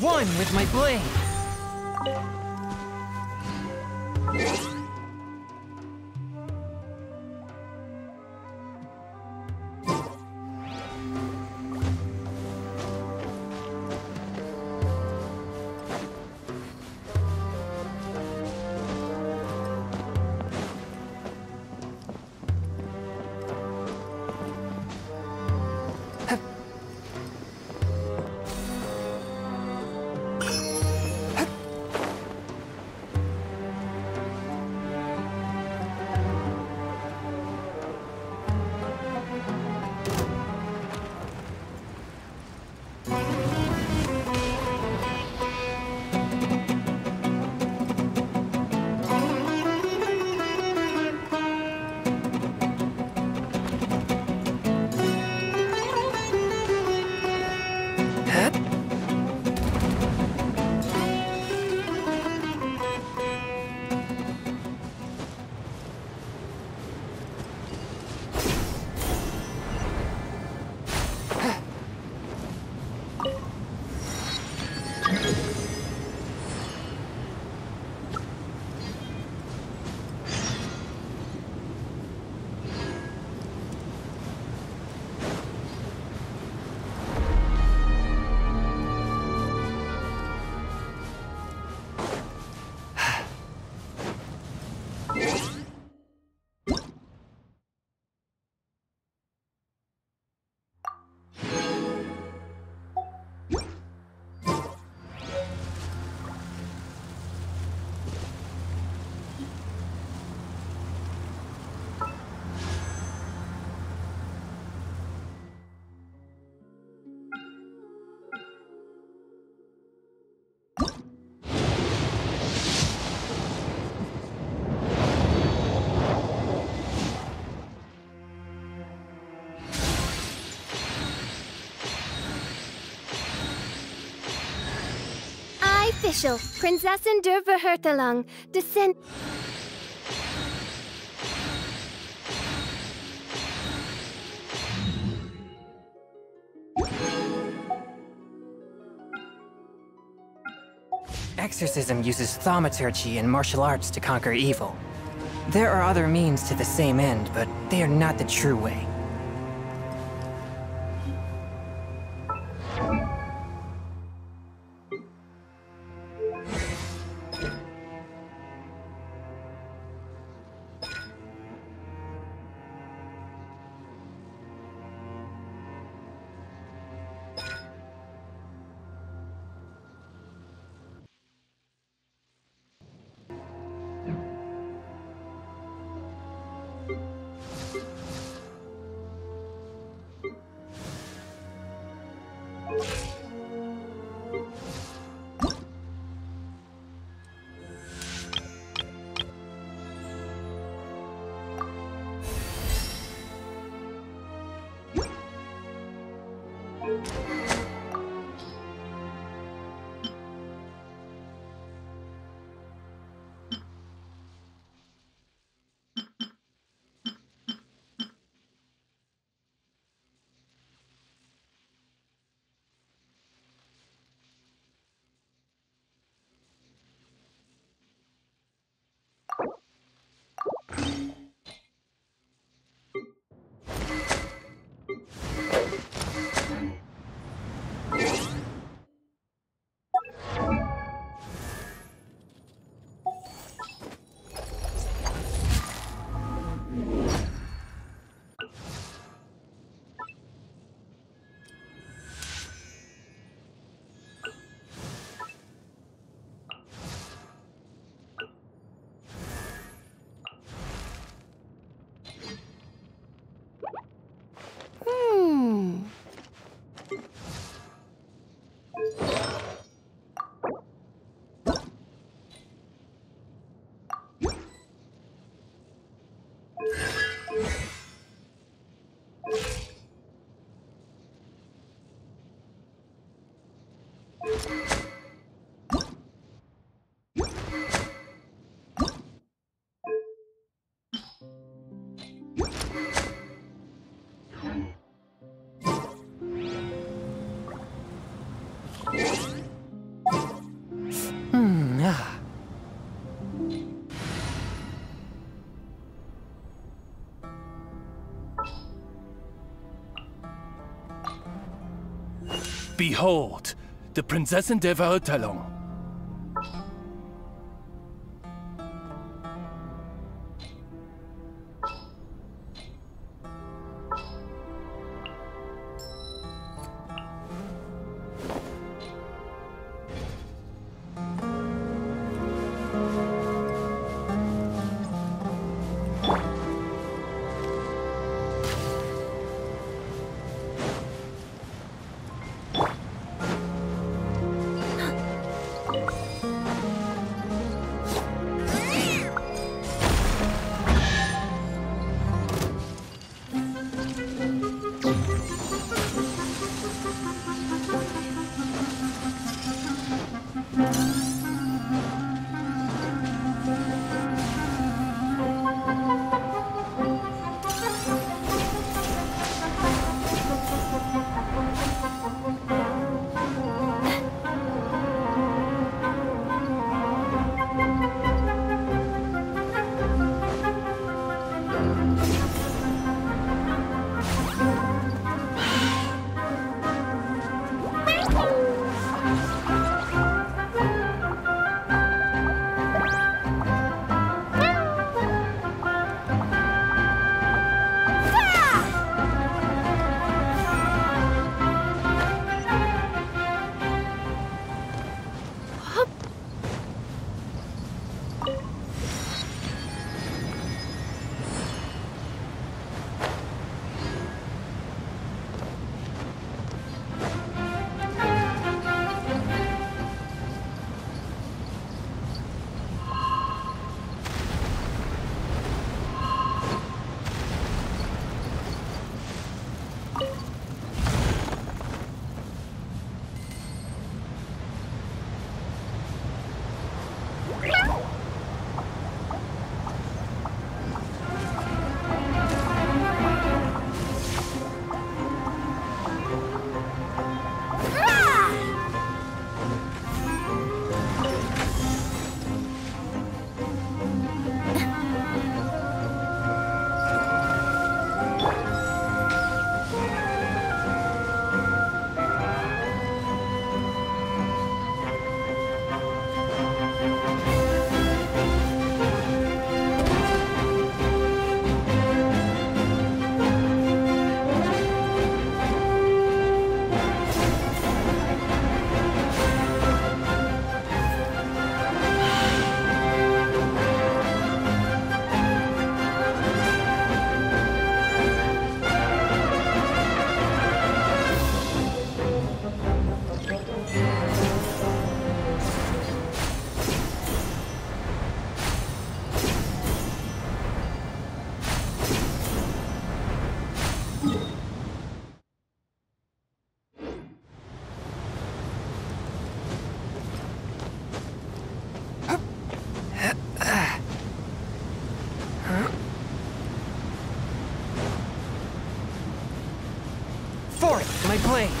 One with my blade! Fischl, Prinzessin der Verurteilung, descend... Exorcism uses thaumaturgy and martial arts to conquer evil. There are other means to the same end, but they are not the true way. Behold, the Prinzessin der Verurteilung. My blade!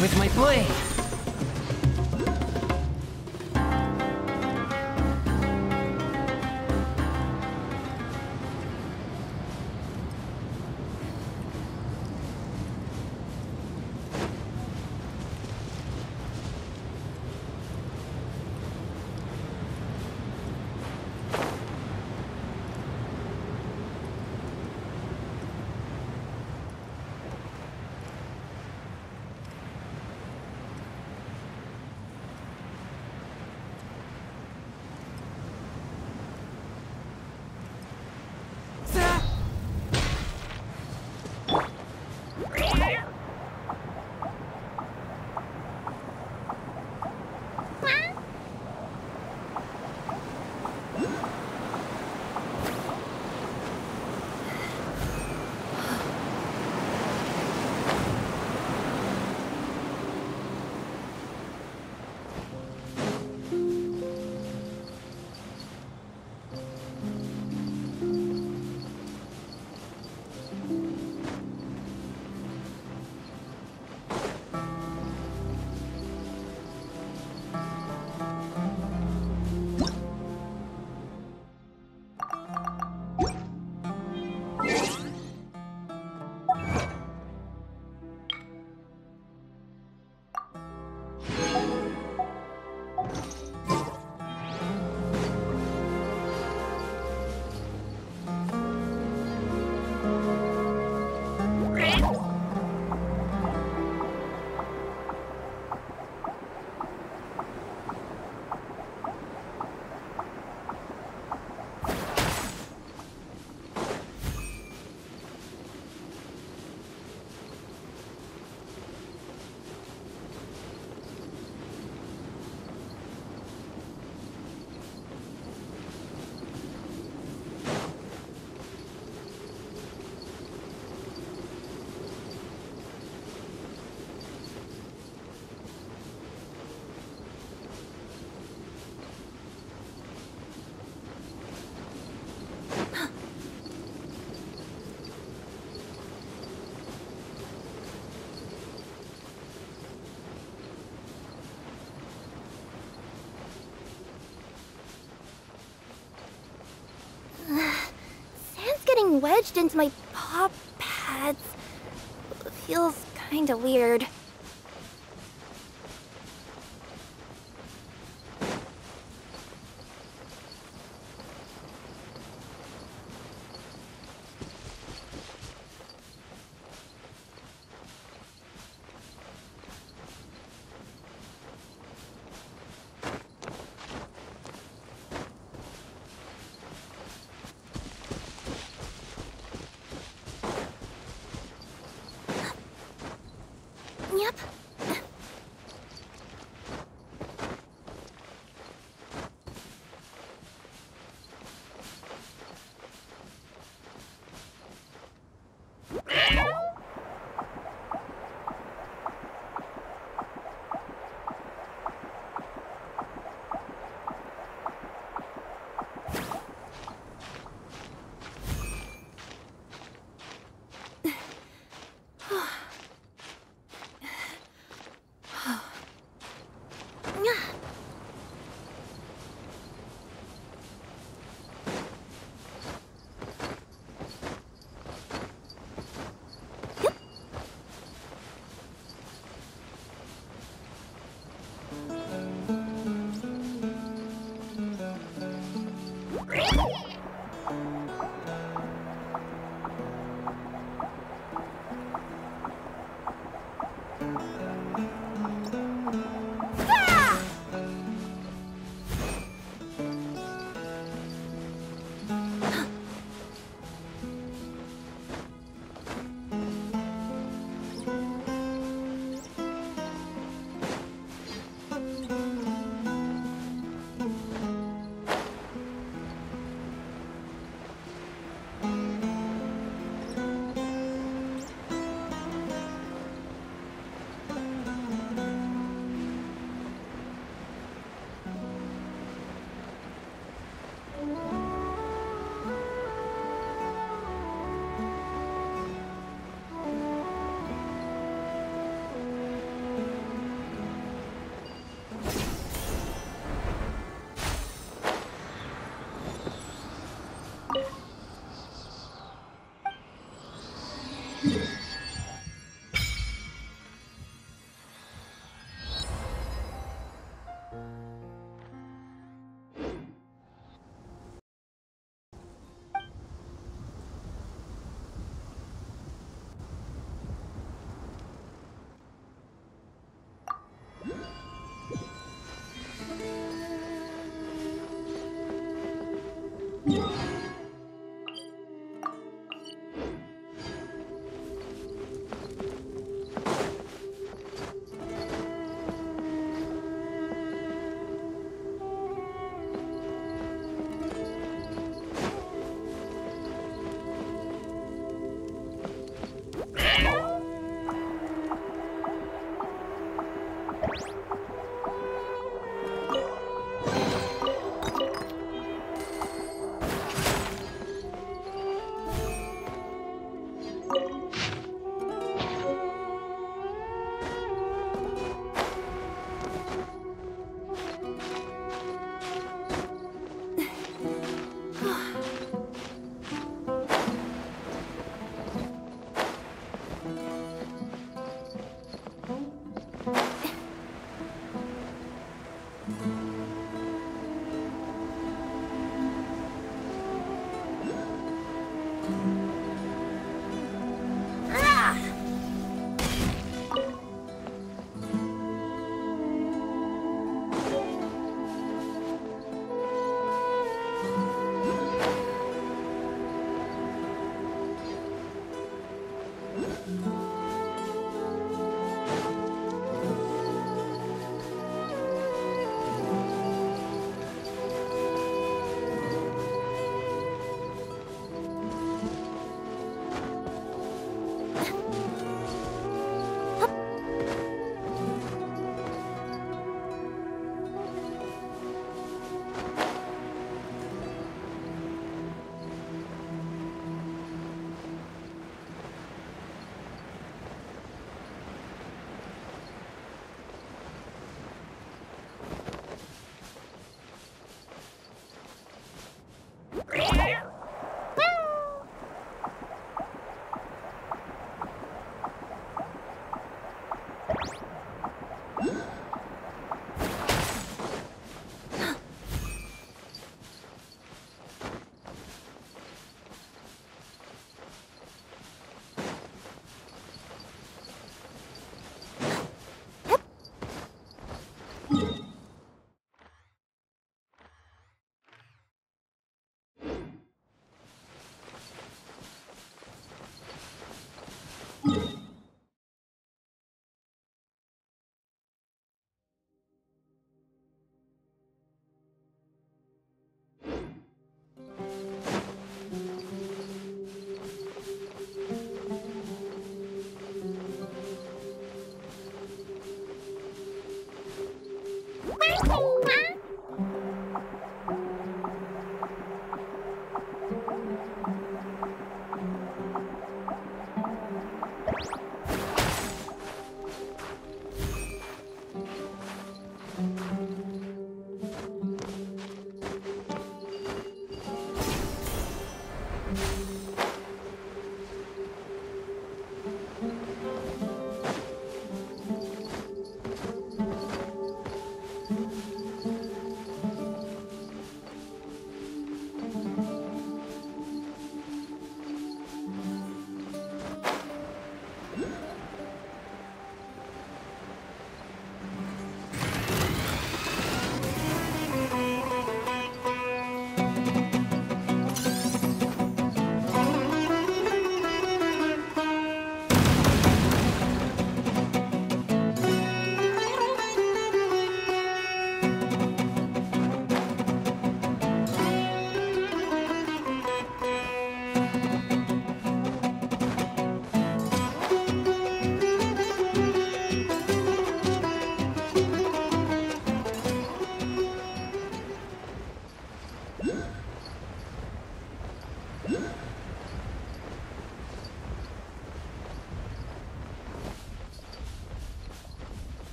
With my blade! Wedged into my paw pads feels kinda weird. 你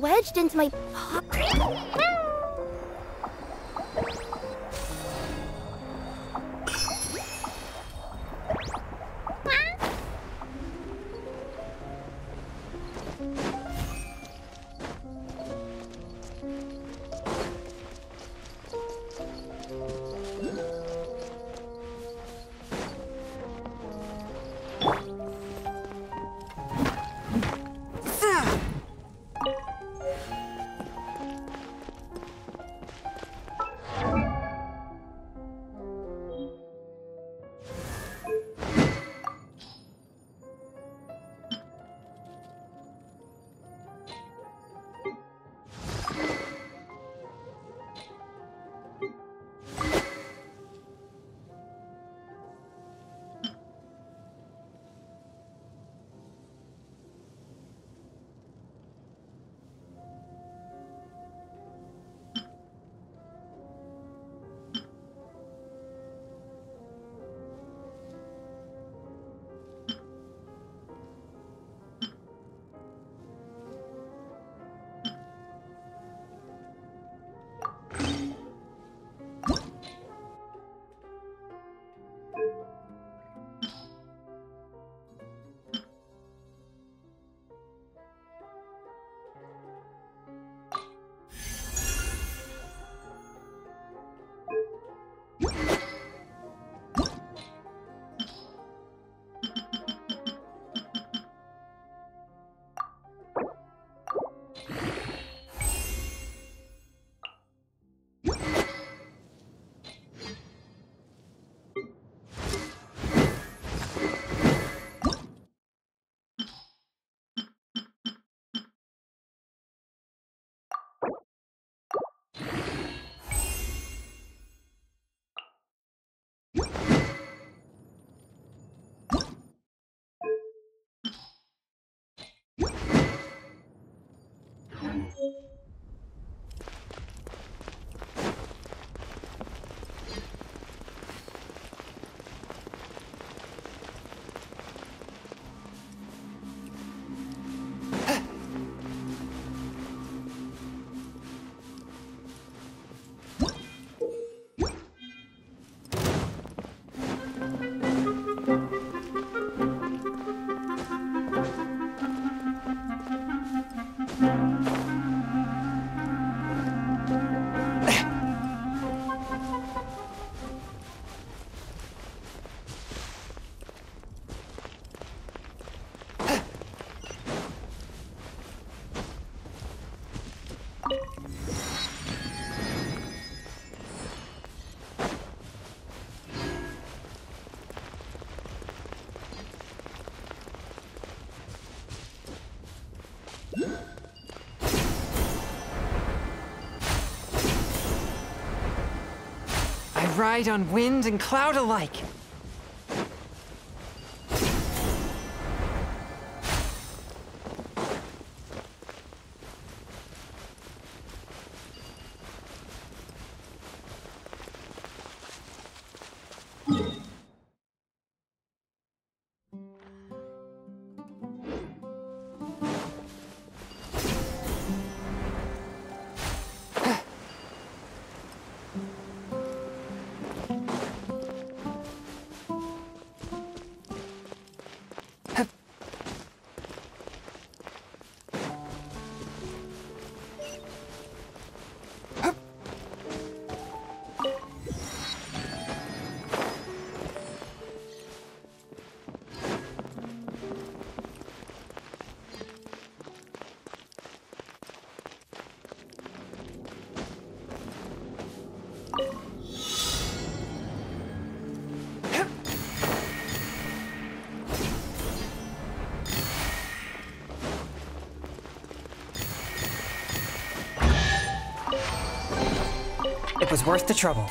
wedged into my pocket. Ride on wind and cloud alike. Worth the trouble.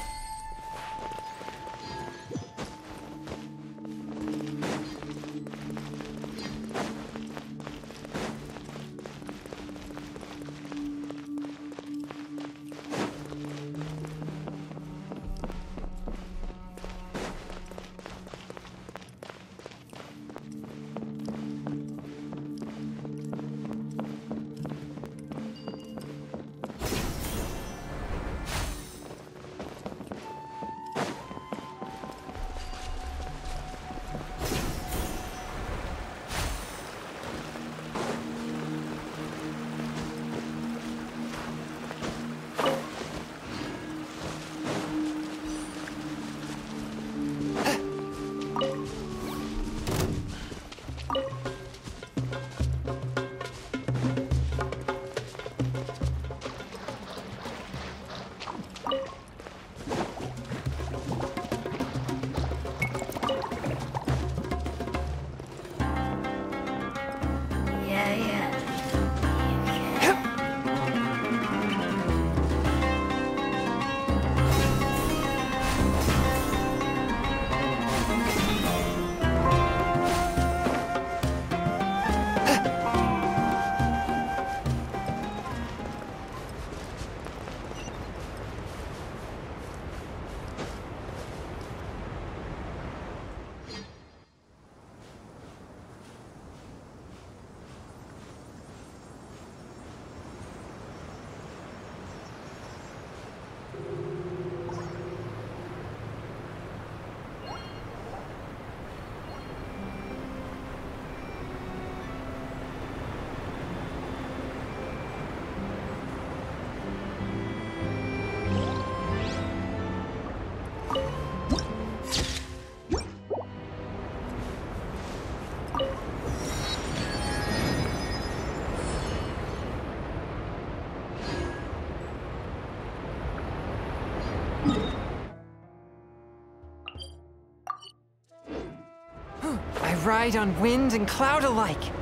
Ride on wind and cloud alike.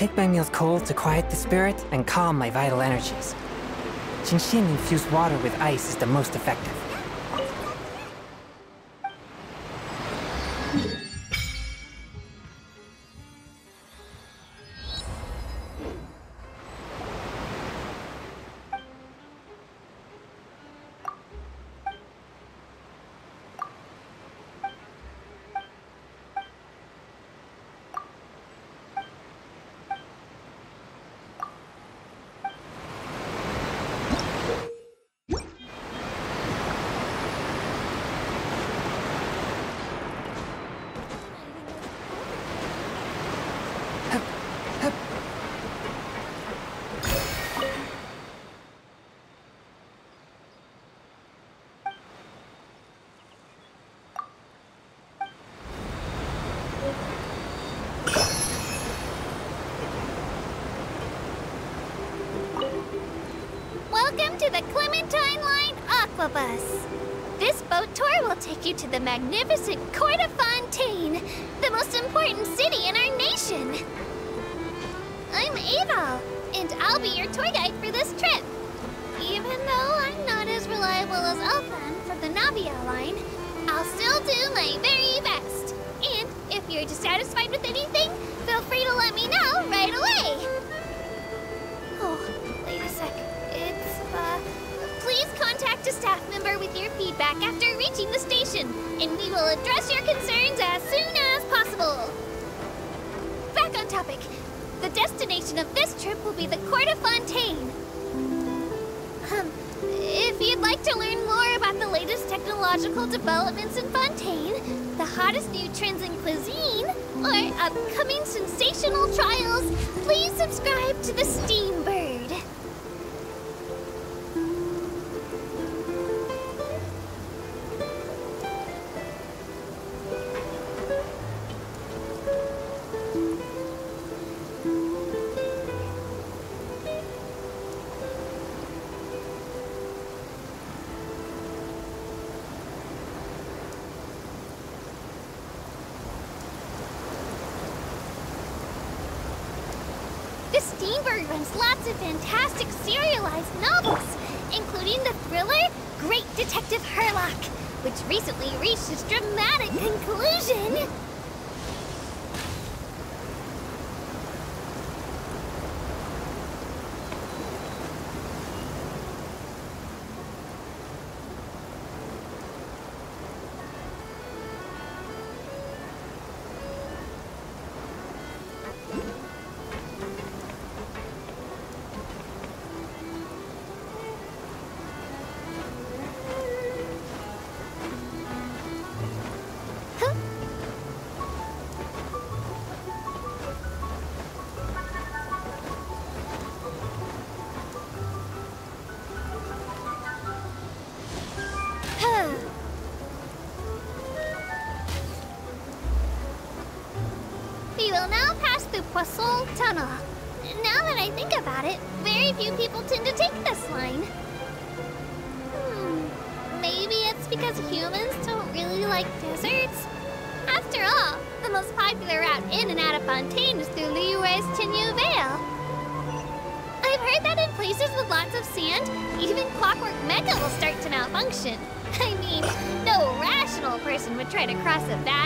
Take my meals cold to quiet the spirit and calm my vital energies. Qingxin infused water with ice is the most effective. To the Clementine Line Aquabus. This boat tour will take you to the magnificent Court of Fontaine, the most important city in our nation. I'm Aval, and I'll be your tour guide for this trip. Even though I'm not as reliable as Elphane from the Navia line, I'll still do my very best. And if you're dissatisfied with anything, feel free to let me know and we will address your concerns as soon as possible. Back on topic. The destination of this trip will be the Court of Fontaine. Um, if you'd like to learn more about the latest technological developments in Fontaine, the hottest new trends in cuisine, or upcoming sensational trials, please subscribe to the Steambird. Tunnel. Now that I think about it, very few people tend to take this line. Hmm, maybe it's because humans don't really like deserts? After all, the most popular route in and out of Fontaine is through Liyue's Chenyu Vale. I've heard that in places with lots of sand, even Clockwork Meka will start to malfunction. I mean, no rational person would try to cross a vast,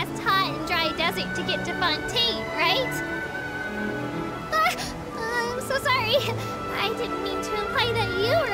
I didn't mean to imply that you were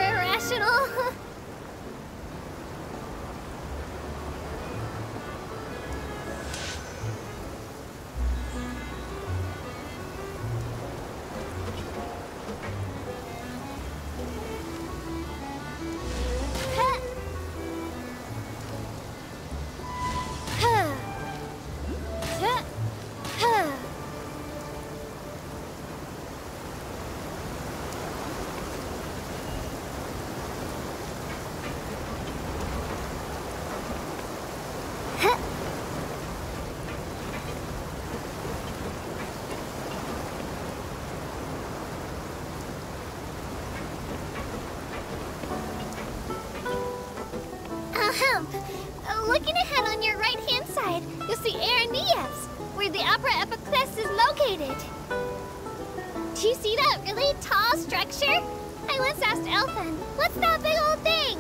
what's that big old thing?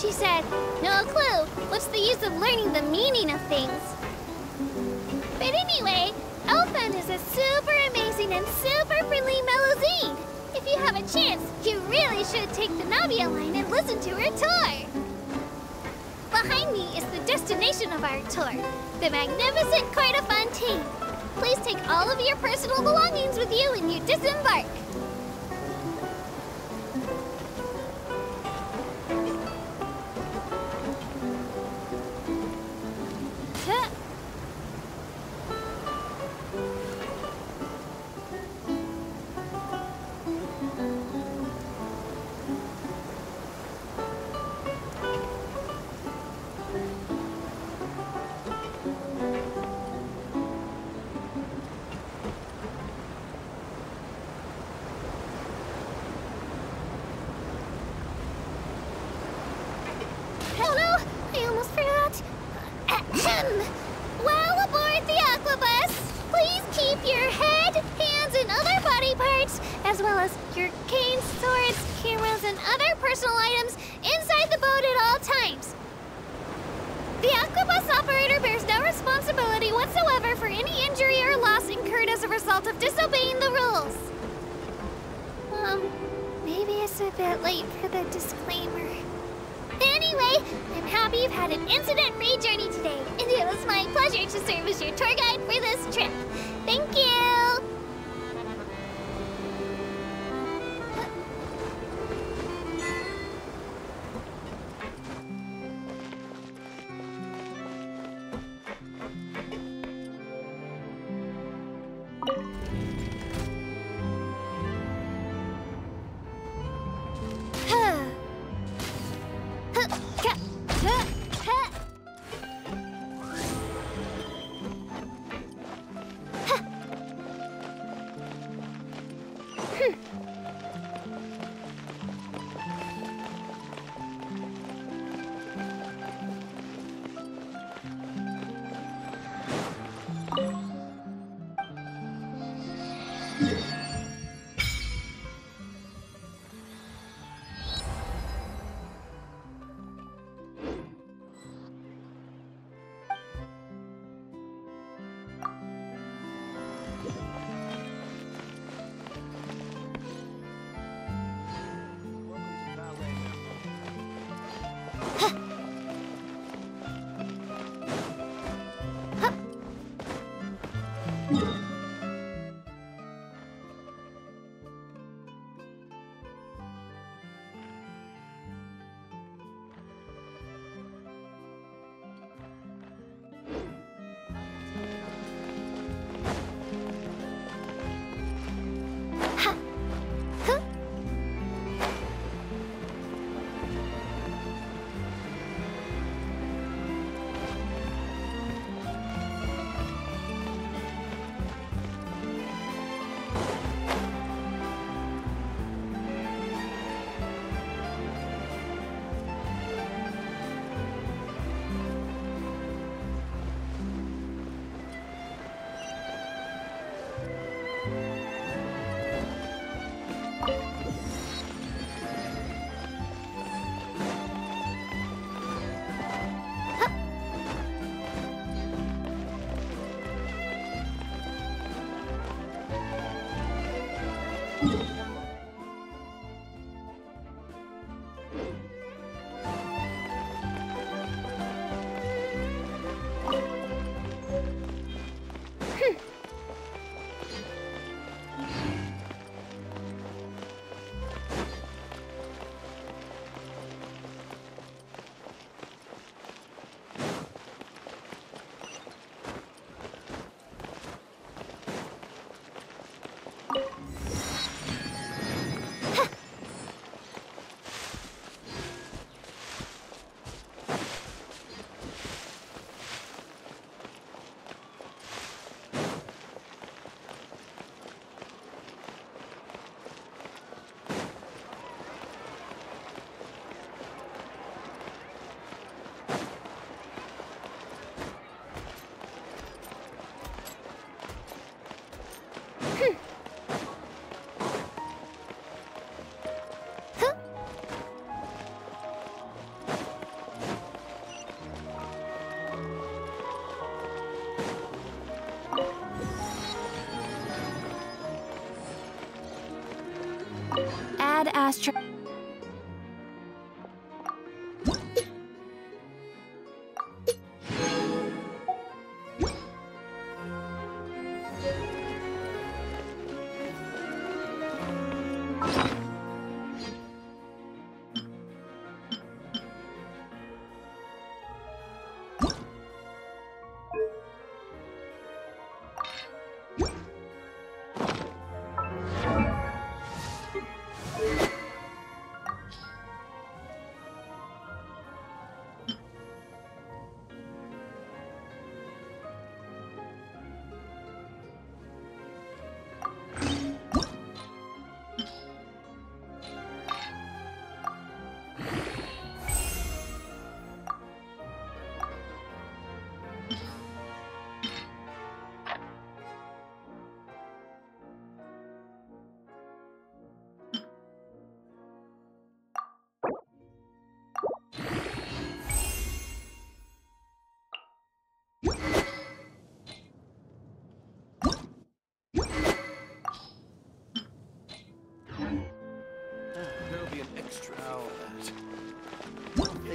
She said, no clue. What's the use of learning the meaning of things? But anyway, Elphane is a super amazing and super friendly Melusine. If you have a chance, you really should take the Navia line and listen to her tour. Behind me is the destination of our tour, the magnificent Court Fontaine. Please take all of your personal belongings with you when you disembark.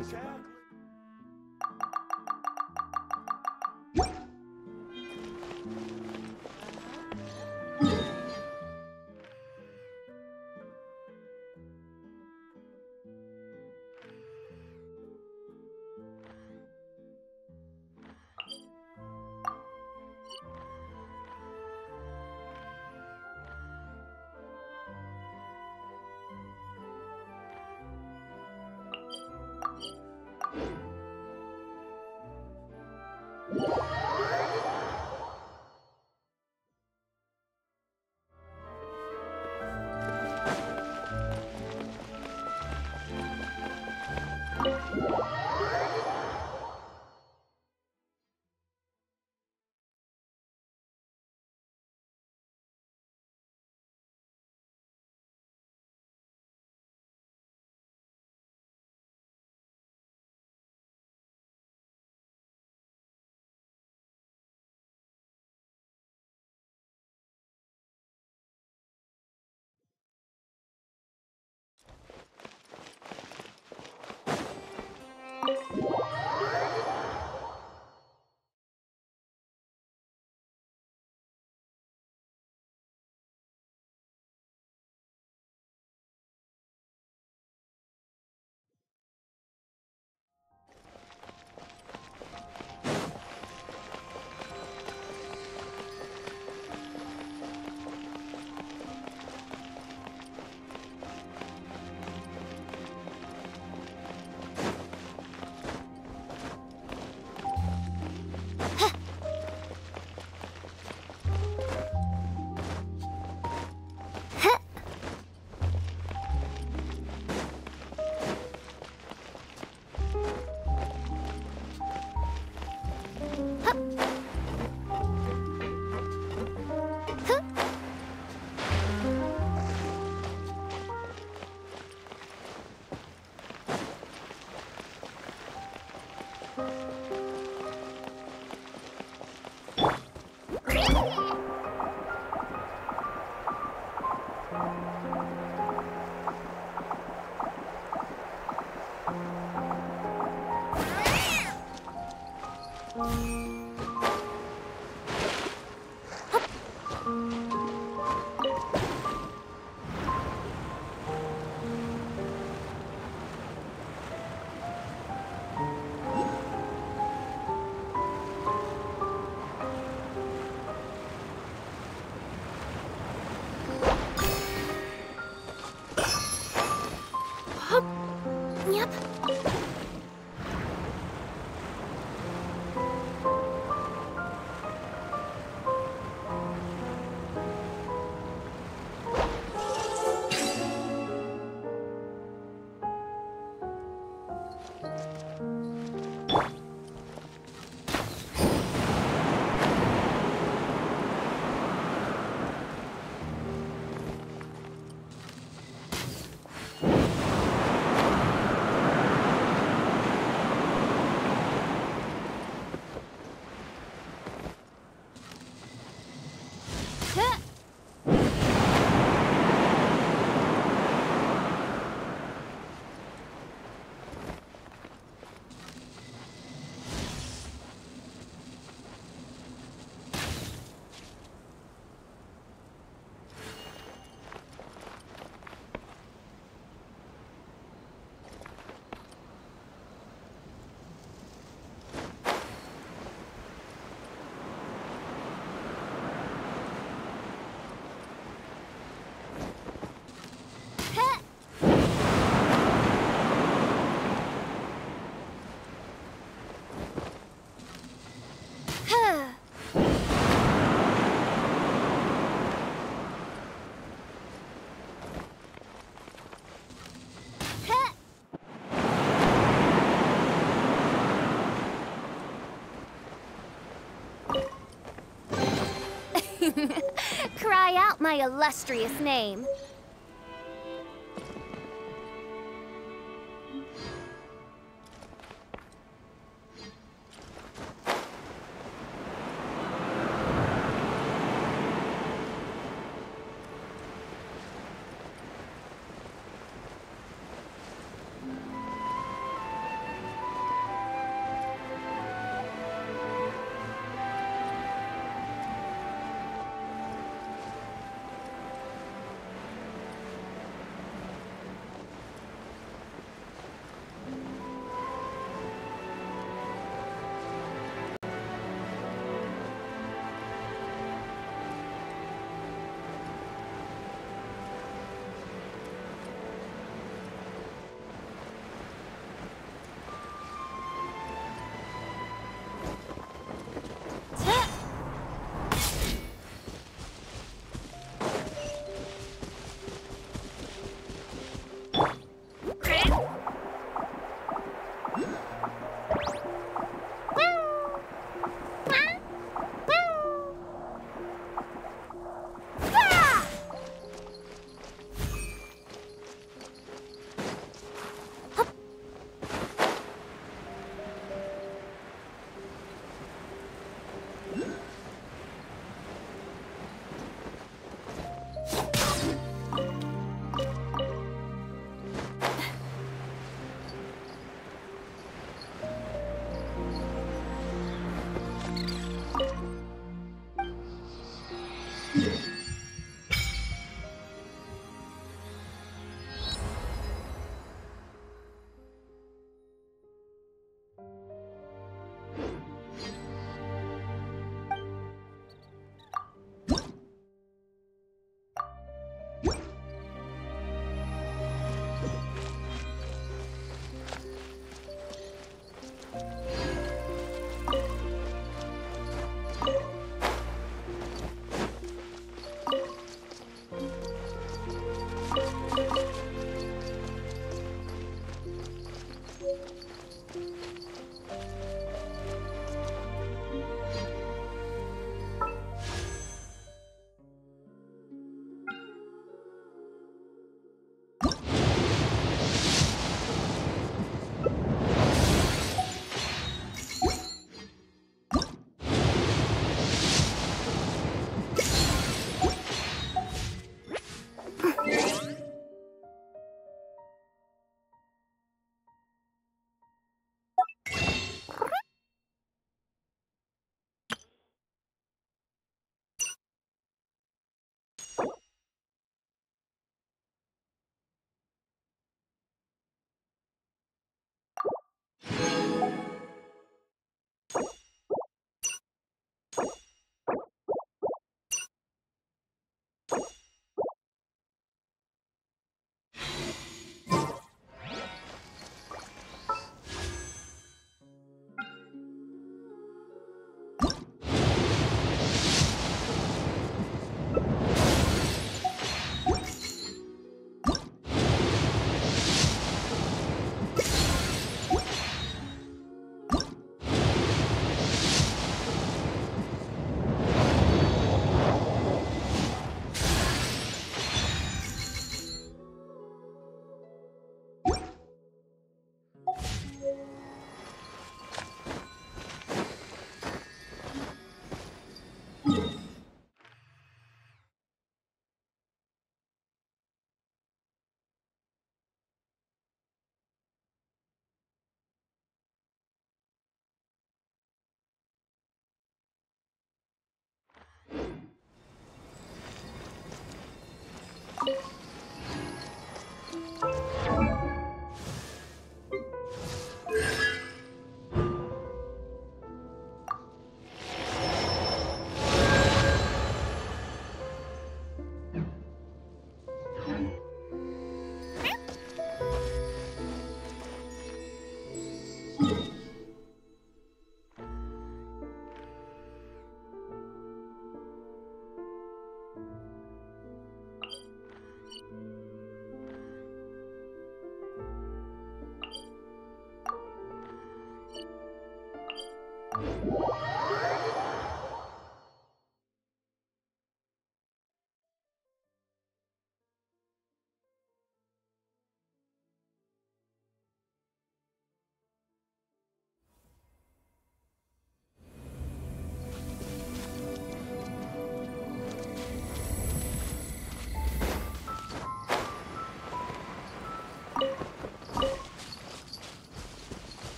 For my illustrious name.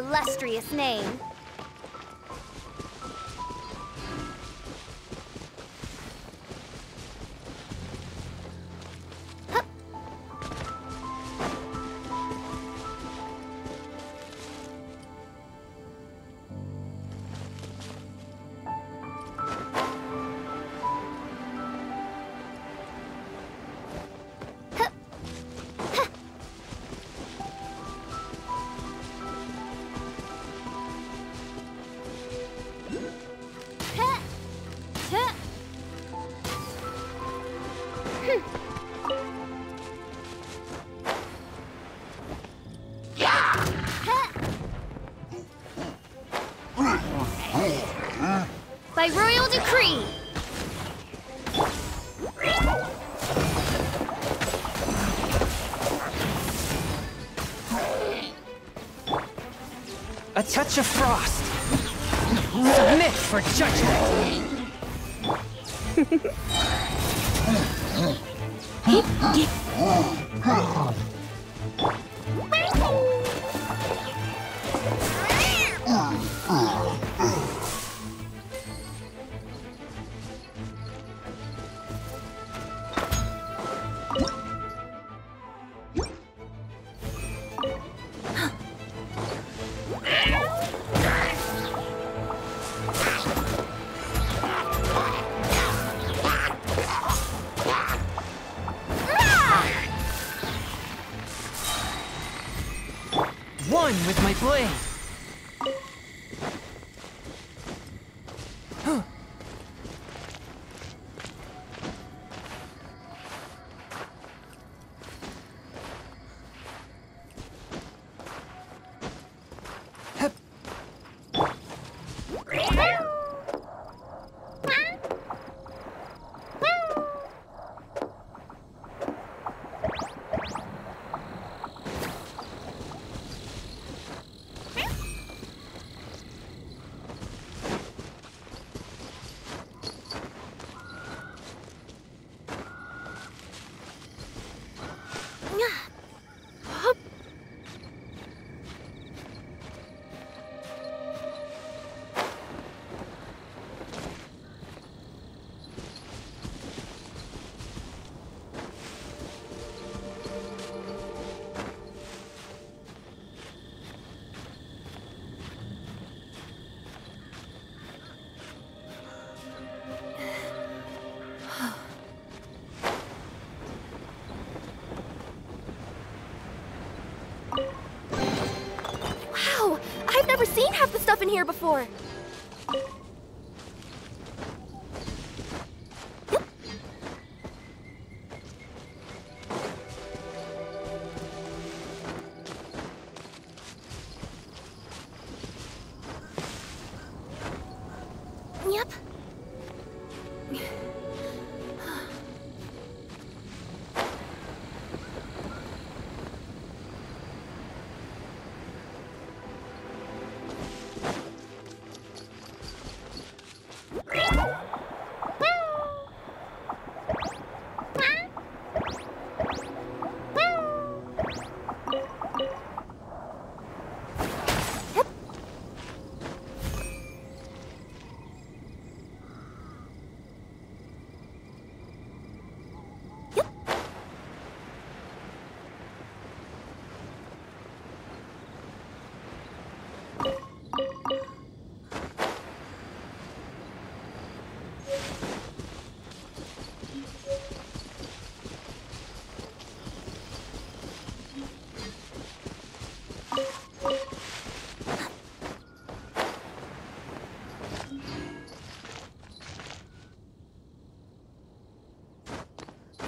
Illustrious name. For judgment. The here before!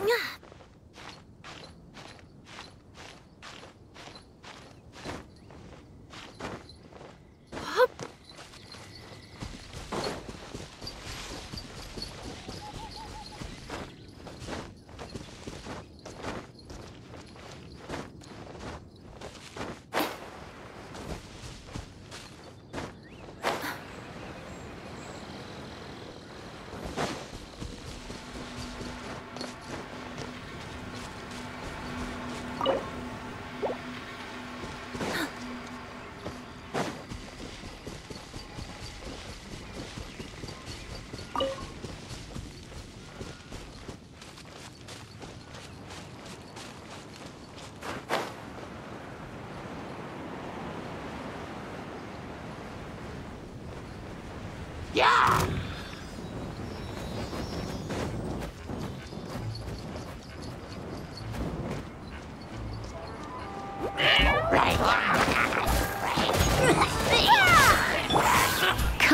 に。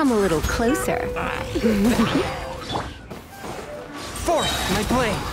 Come a little closer. Forth, my blade!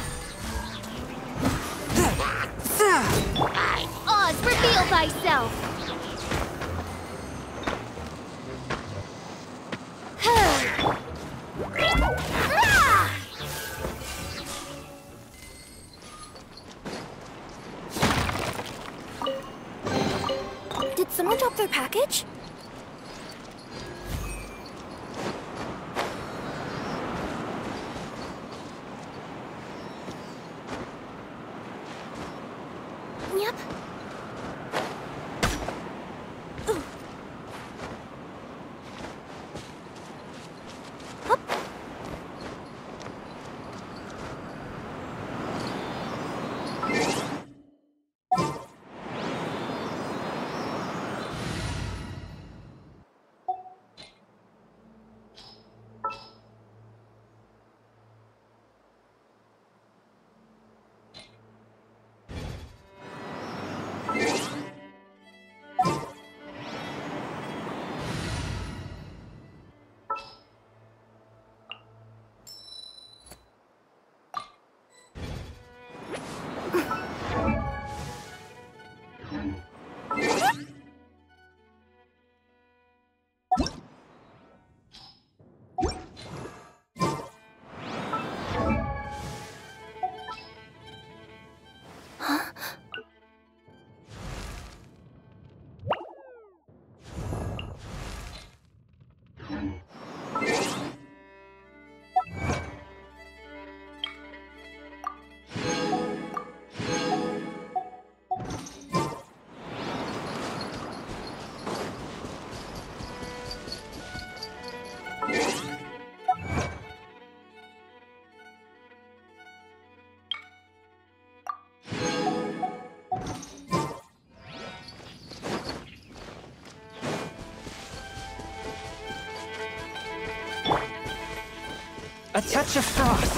touch of frost.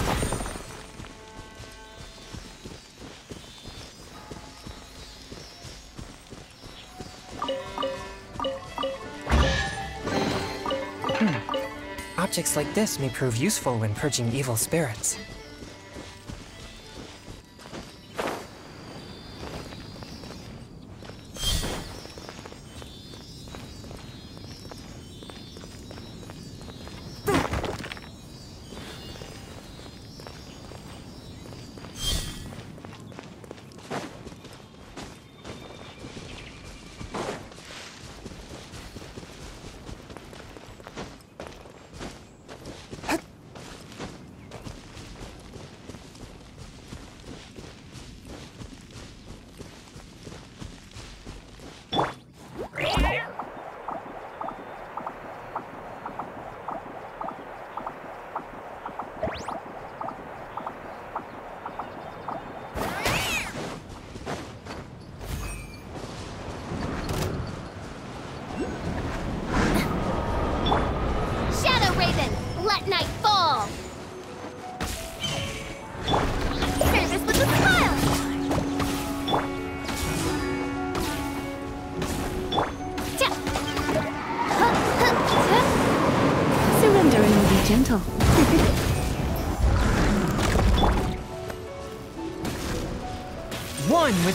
Hmm. Objects like this may prove useful when purging evil spirits.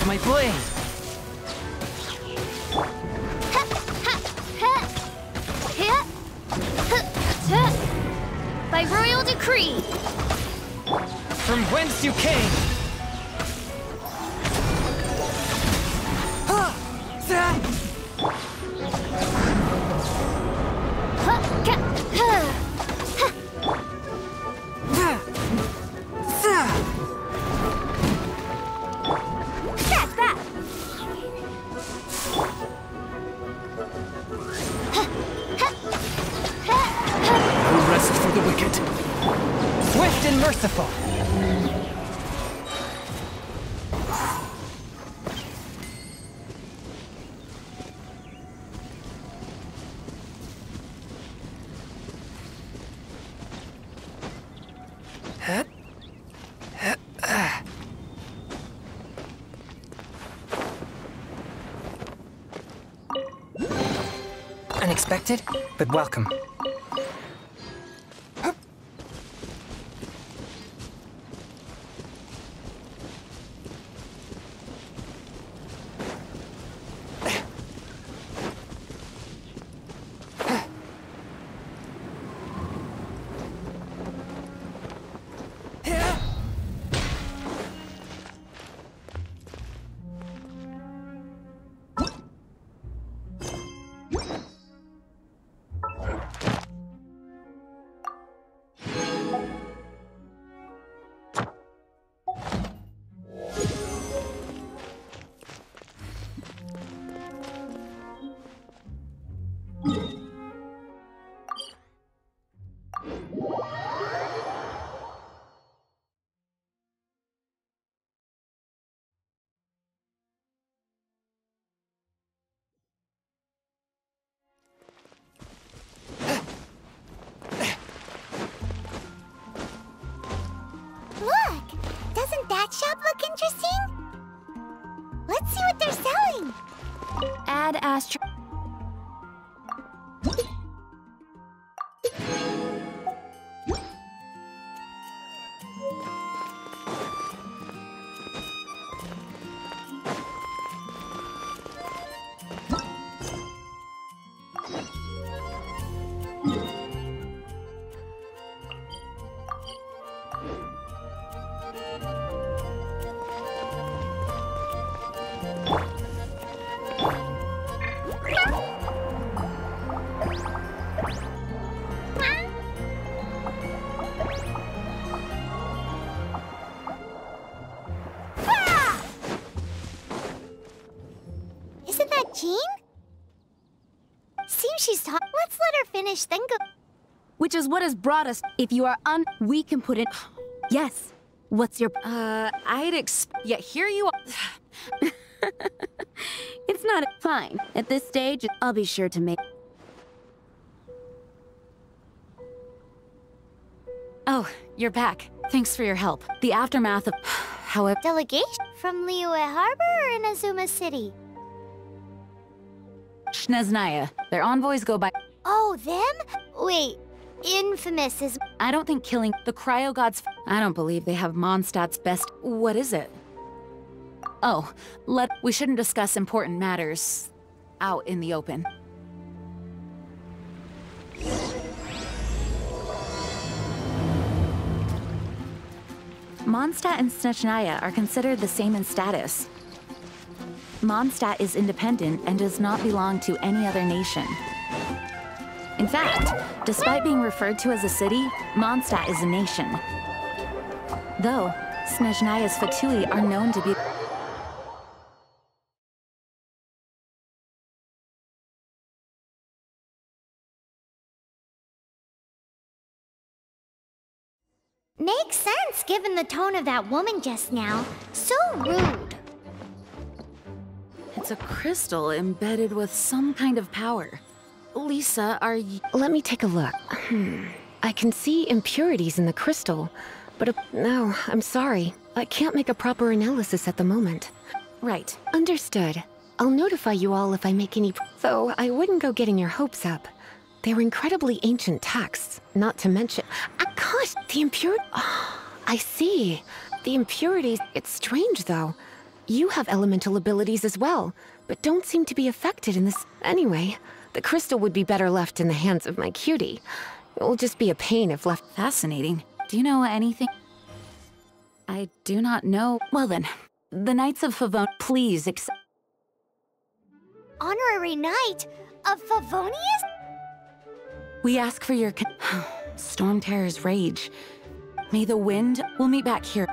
my plane. Unexpected, but welcome. She's taught. Let's let her finish, then go. Which is what has brought us. If you are un, we can put it. Yes. What's your? Uh, I'd ex- Yeah, here you are. It's not fine. At this stage, I'll be sure to make. Oh, you're back. Thanks for your help. The aftermath of... However... Delegation from Liyue Harbor or Inazuma City? Snezhnaya. Their envoys go by... Oh, them? Wait, infamous is. I don't think killing the cryo gods... I don't believe they have Mondstadt's best... What is it? Oh, let... We shouldn't discuss important matters out in the open. Mondstadt and Snezhnaya are considered the same in status. Mondstadt is independent and does not belong to any other nation. In fact, despite being referred to as a city, Mondstadt is a nation. Though, Snezhnaya's Fatui are known to be... Makes sense given the tone of that woman just now. So rude. It's a crystal embedded with some kind of power. Lisa, are you... Let me take a look. Hmm. I can see impurities in the crystal, but uh, no, I'm sorry. I can't make a proper analysis at the moment. Right. Understood. I'll notify you all if I make any. Though I wouldn't go getting your hopes up. They were incredibly ancient texts, not to mention. Ah, gosh, the impure. Oh, I see. The impurities. It's strange, though. You have elemental abilities as well, but don't seem to be affected in this. Anyway, the crystal would be better left in the hands of my cutie. It will just be a pain if left. Fascinating. Do you know anything? I do not know. Well then, the Knights of Favon, please accept. Honorary Knight of Favonius? We ask for your con- Storm Terror's rage. May the wind. We'll meet back here.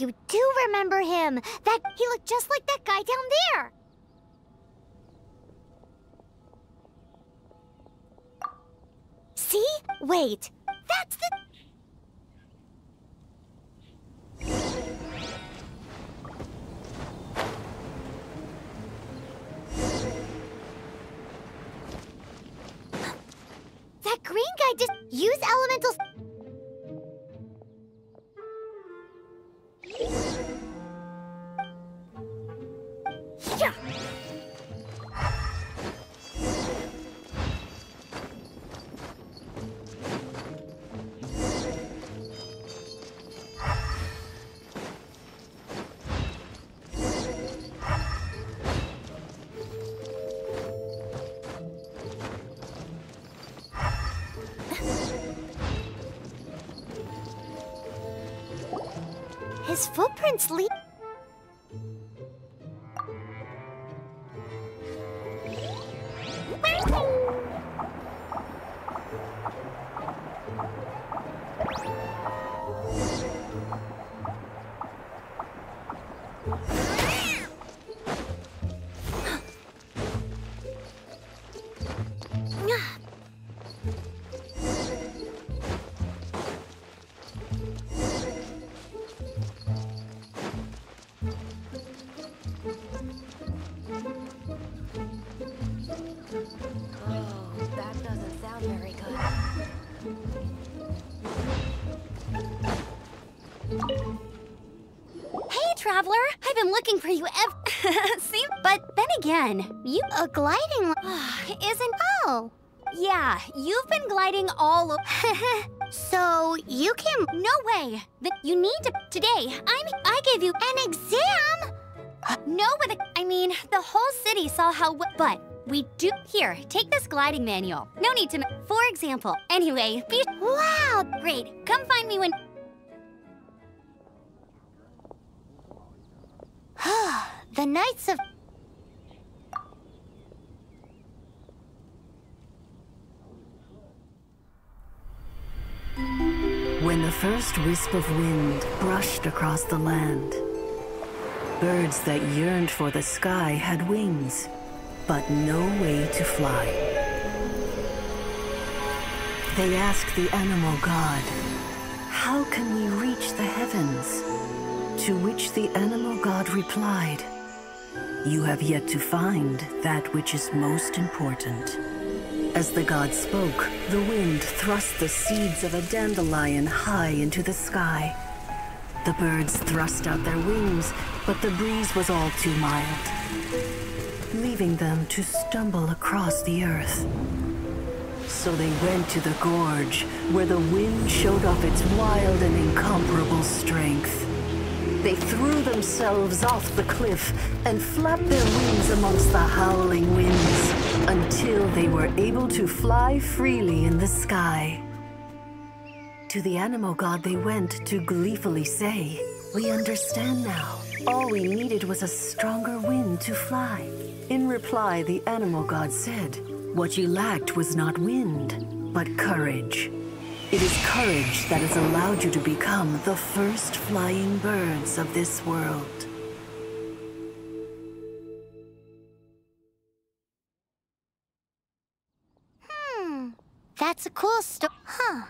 you do remember him! That he looked just like that guy down there! See? Wait, that's the... That green guy just used elementals... looking for you ev- See? But then again, you a gliding li- isn't- Oh. Yeah, you've been gliding all over. so, you can- No way! That you need to- Today, I'm- I gave you an exam! No, with a- I mean, the whole city saw how- But, we do- Here, take this gliding manual. No need to- For example. Anyway, be- Wow! Great. Come find me when- the Knights of... When the first wisp of wind brushed across the land, birds that yearned for the sky had wings, but no way to fly. They asked the animal god, How can we reach the heavens? To which the animal god replied, You have yet to find that which is most important. As the god spoke, the wind thrust the seeds of a dandelion high into the sky. The birds thrust out their wings, but the breeze was all too mild, leaving them to stumble across the earth. So they went to the gorge, where the wind showed off its wild and incomparable strength. They threw themselves off the cliff and flapped their wings amongst the howling winds until they were able to fly freely in the sky. To the animal god they went to gleefully say, We understand now. All we needed was a stronger wind to fly. In reply, the animal god said, What you lacked was not wind, but courage. It is courage that has allowed you to become the first flying birds of this world. Hmm. That's a cool story. Huh.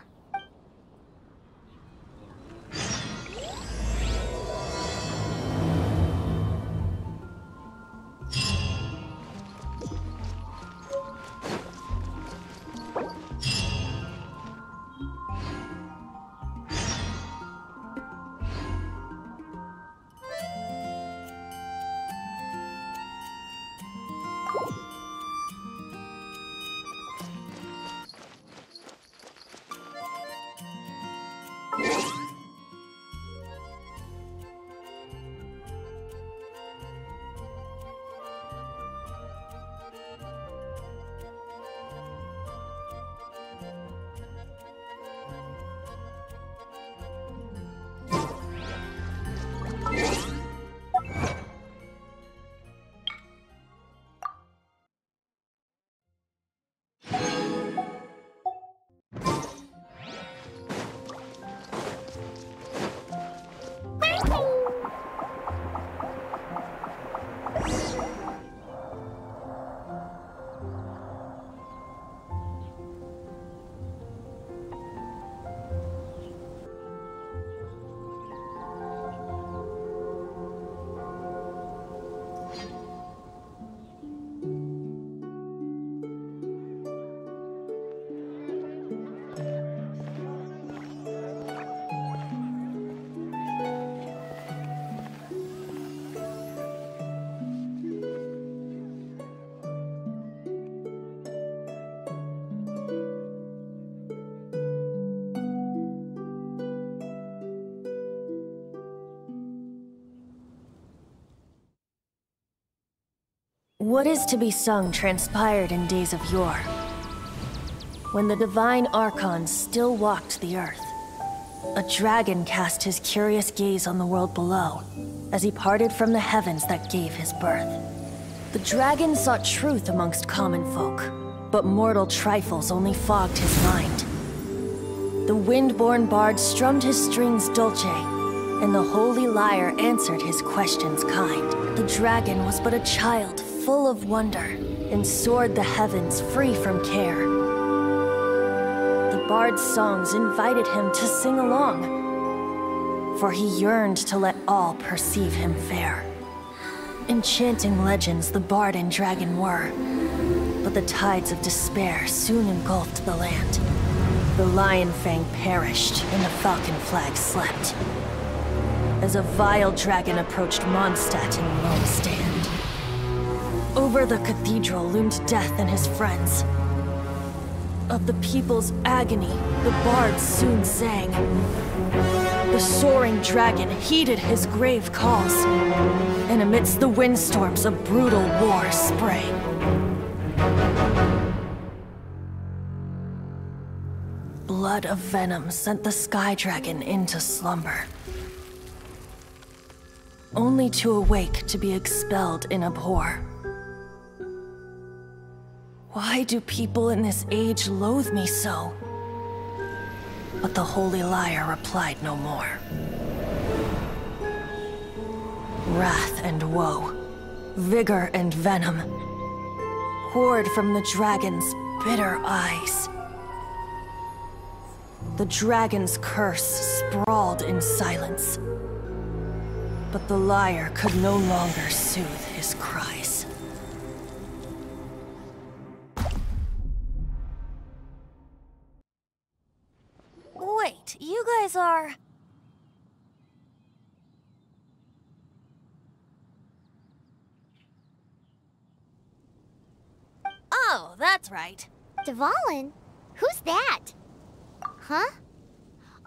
What is to be sung transpired in days of yore, when the divine archons still walked the earth. A dragon cast his curious gaze on the world below, as he parted from the heavens that gave his birth. The dragon sought truth amongst common folk, but mortal trifles only fogged his mind. The wind-born bard strummed his strings dolce, and the holy lyre answered his questions kind. The dragon was but a child full of wonder, and soared the heavens free from care. The bard's songs invited him to sing along, for he yearned to let all perceive him fair. Enchanting legends the bard and dragon were, but the tides of despair soon engulfed the land. The Lion Fang perished, and the Falcon Flag slept. As a vile dragon approached Mondstadt in lone stand. Over the cathedral loomed Death and his friends. Of the people's agony, the bards soon sang. The soaring dragon heeded his grave calls, and amidst the windstorms a brutal war sprang. Blood of venom sent the sky dragon into slumber. Only to awake to be expelled in abhor. Why do people in this age loathe me so? But the Holy lyre replied no more. Wrath and woe, vigor and venom, poured from the dragon's bitter eyes. The dragon's curse sprawled in silence. But the lyre could no longer soothe his cries. You guys are... Oh, that's right. Dvalin? Who's that? Huh?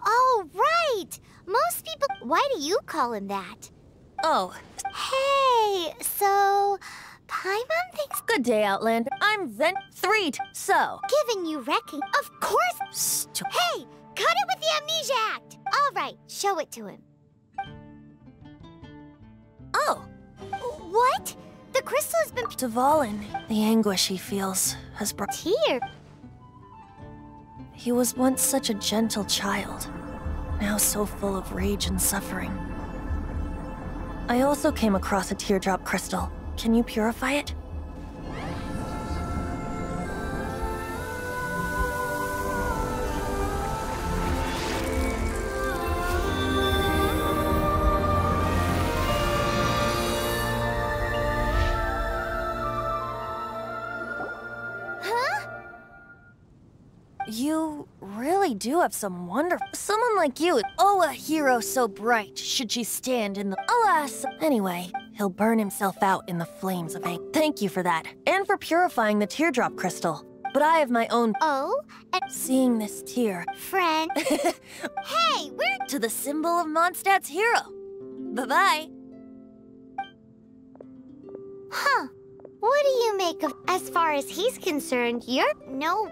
Oh, right! Most people... Why do you call him that? Oh, Hey, so... Paimon thinks good day, Outland. I'm Vent Threet, so... giving you wrecking. Of course! Stu- Hey, cut it with the Amnesia Act! All right, show it to him. Oh, What? The crystal has been... Dvalin, the anguish he feels has brought... Here. He was once such a gentle child, now so full of rage and suffering. I also came across a teardrop crystal. Can you purify it? Do have some wonderful... Someone like you, oh, a hero so bright, should she stand in the... Alas! Anyway, he'll burn himself out in the flames of anger. Thank you for that, and for purifying the teardrop crystal. But I have my own... Oh, and Seeing this tear... friend. hey, we're... to the symbol of Mondstadt's hero. Bye-bye. Huh. What do you make of... As far as he's concerned, you're... No...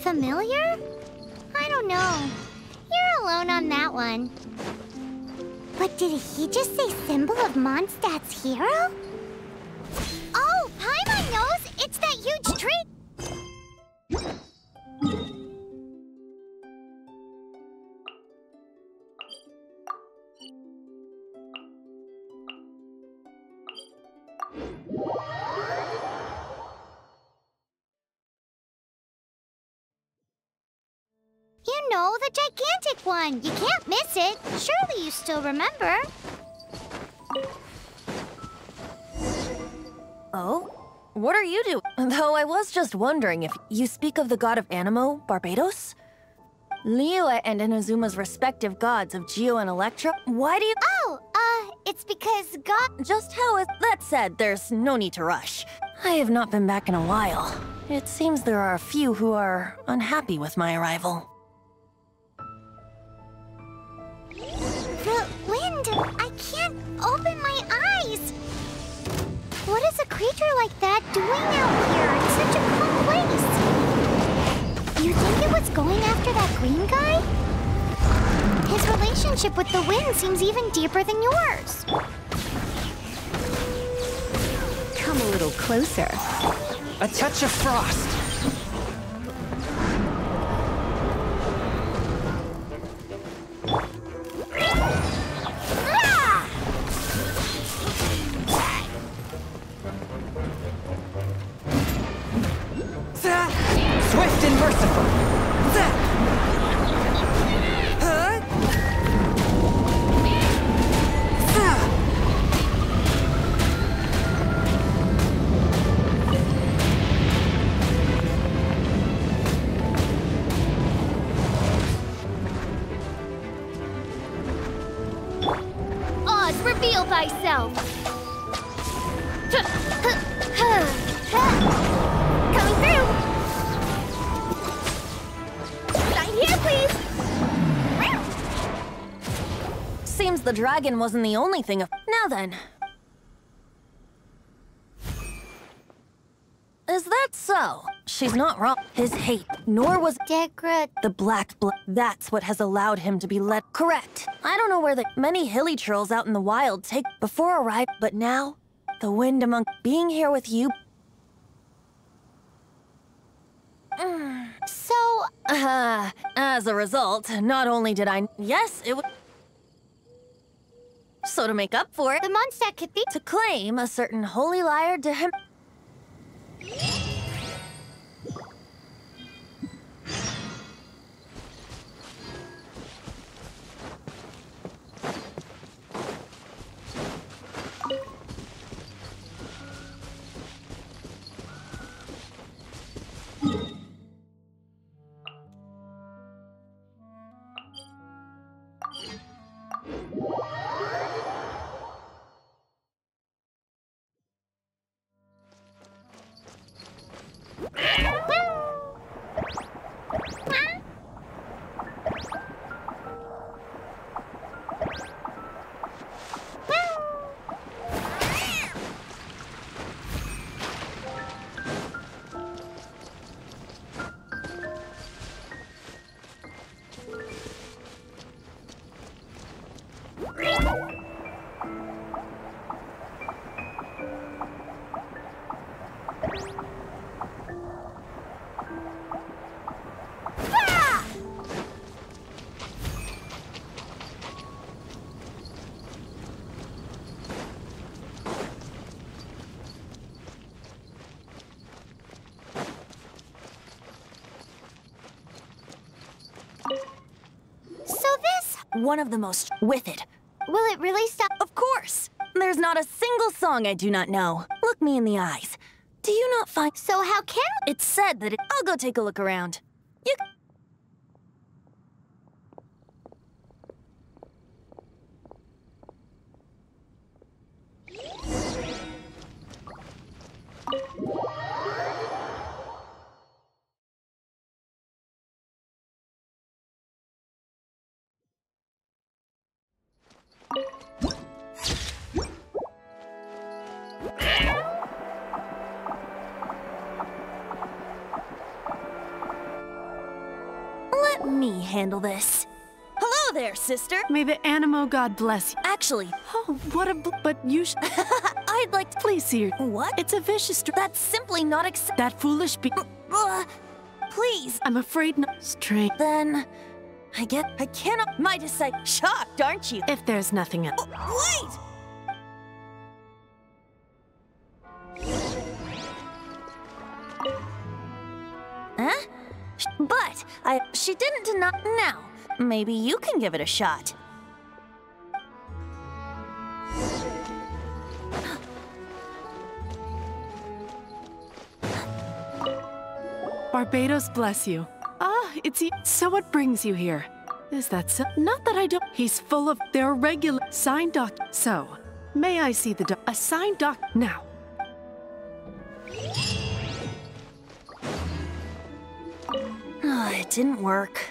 Familiar? I don't know. You're alone on that one. But did he just say symbol of Mondstadt's hero? Oh, Paimon knows! It's that huge tree! Know, the gigantic one! You can't miss it! Surely you still remember. Oh? What are you doing? Though I was just wondering if you speak of the god of Anemo, Barbatos? Liyue and Inazuma's respective gods of Geo and Electro? Why do you- Oh, uh, it's because God... Just how is- That said, there's no need to rush. I have not been back in a while. It seems there are a few who are unhappy with my arrival. Creature like that doing out here in such a cool place? You think it was going after that green guy? His relationship with the wind seems even deeper than yours. Come a little closer. A touch of frost. Dragon wasn't the only thing of. Now then. Is that so? She's not wrong. His hate, nor was Degra... the black blood. That's what has allowed him to be led. Correct. I don't know where the many hilichurls out in the wild take before arrive, but now, the wind among being here with you. So, Uh, as a result, not only did I. Yes, it was. So to make up for it, the Mondstadt Cathedral... to claim a certain holy lyre to him. One of the most with it. Will it really stop... Of course! There's not a single song I do not know. Look me in the eyes. Do you not find. So how can... It's said that it. I'll go take a look around. Handle this. Hello there, sister. May the Anemo God bless you. Actually, Oh, what a bl- but you sh- I'd like to. please see her. What? It's a vicious That's simply not accept. that foolish be- Uh, please. I'm afraid not strange. Then, I get. I cannot. My disciple. Shocked, aren't you? If there's nothing else. Wait! She didn't deny. Now, maybe you can give it a shot. Barbatos bless you. Ah, it's you. So what brings you here? Is that so? Not that I don't. He's full of their regular signed doc. So, may I see the doc? A signed doc now. It didn't work.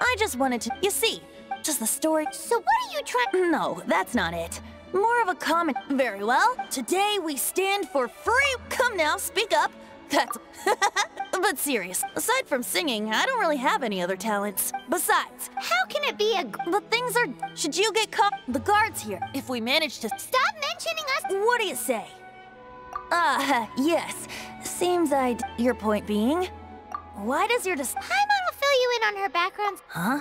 I just wanted to. You see, just the story. So what are you trying... No, that's not it. More of a comment. Very well. Today we stand for free. Come now, speak up. That's. but serious. Aside from singing, I don't really have any other talents. Besides, How can it be a. but things are. Should you get caught? The guards here. If we manage to. Stop mentioning us! What do you say? Ah, yes. Seems I'd. Your point being. Why does your dis. Paimon will fill you in on her backgrounds. Huh?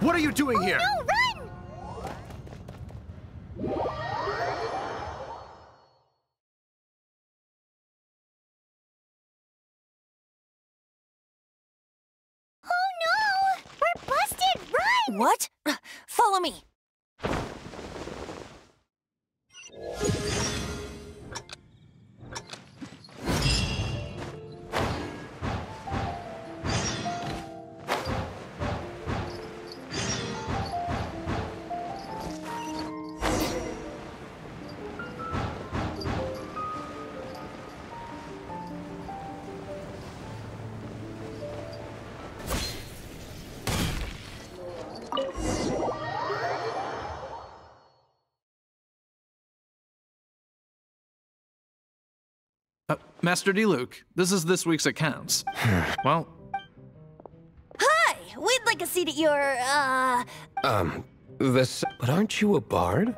What are you doing oh, here? No, run! Oh no! We're busted! Run! What? Follow me. Uh, Master Diluc, this is this week's accounts. well, Hi! We'd like a seat at your, uh. Um, this. But aren't you a bard?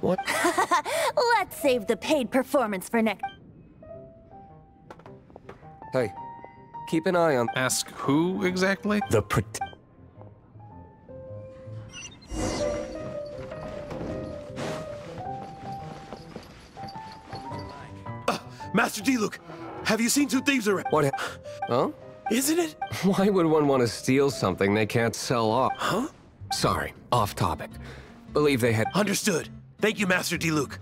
What? Let's save the paid performance for next. Hey, keep an eye on. ask who exactly? The prot- Master Diluc, have you seen two thieves around? What? Huh? Isn't it? Why would one want to steal something they can't sell off? Huh? Sorry, off topic. Believe they had. Understood. Thank you, Master Diluc.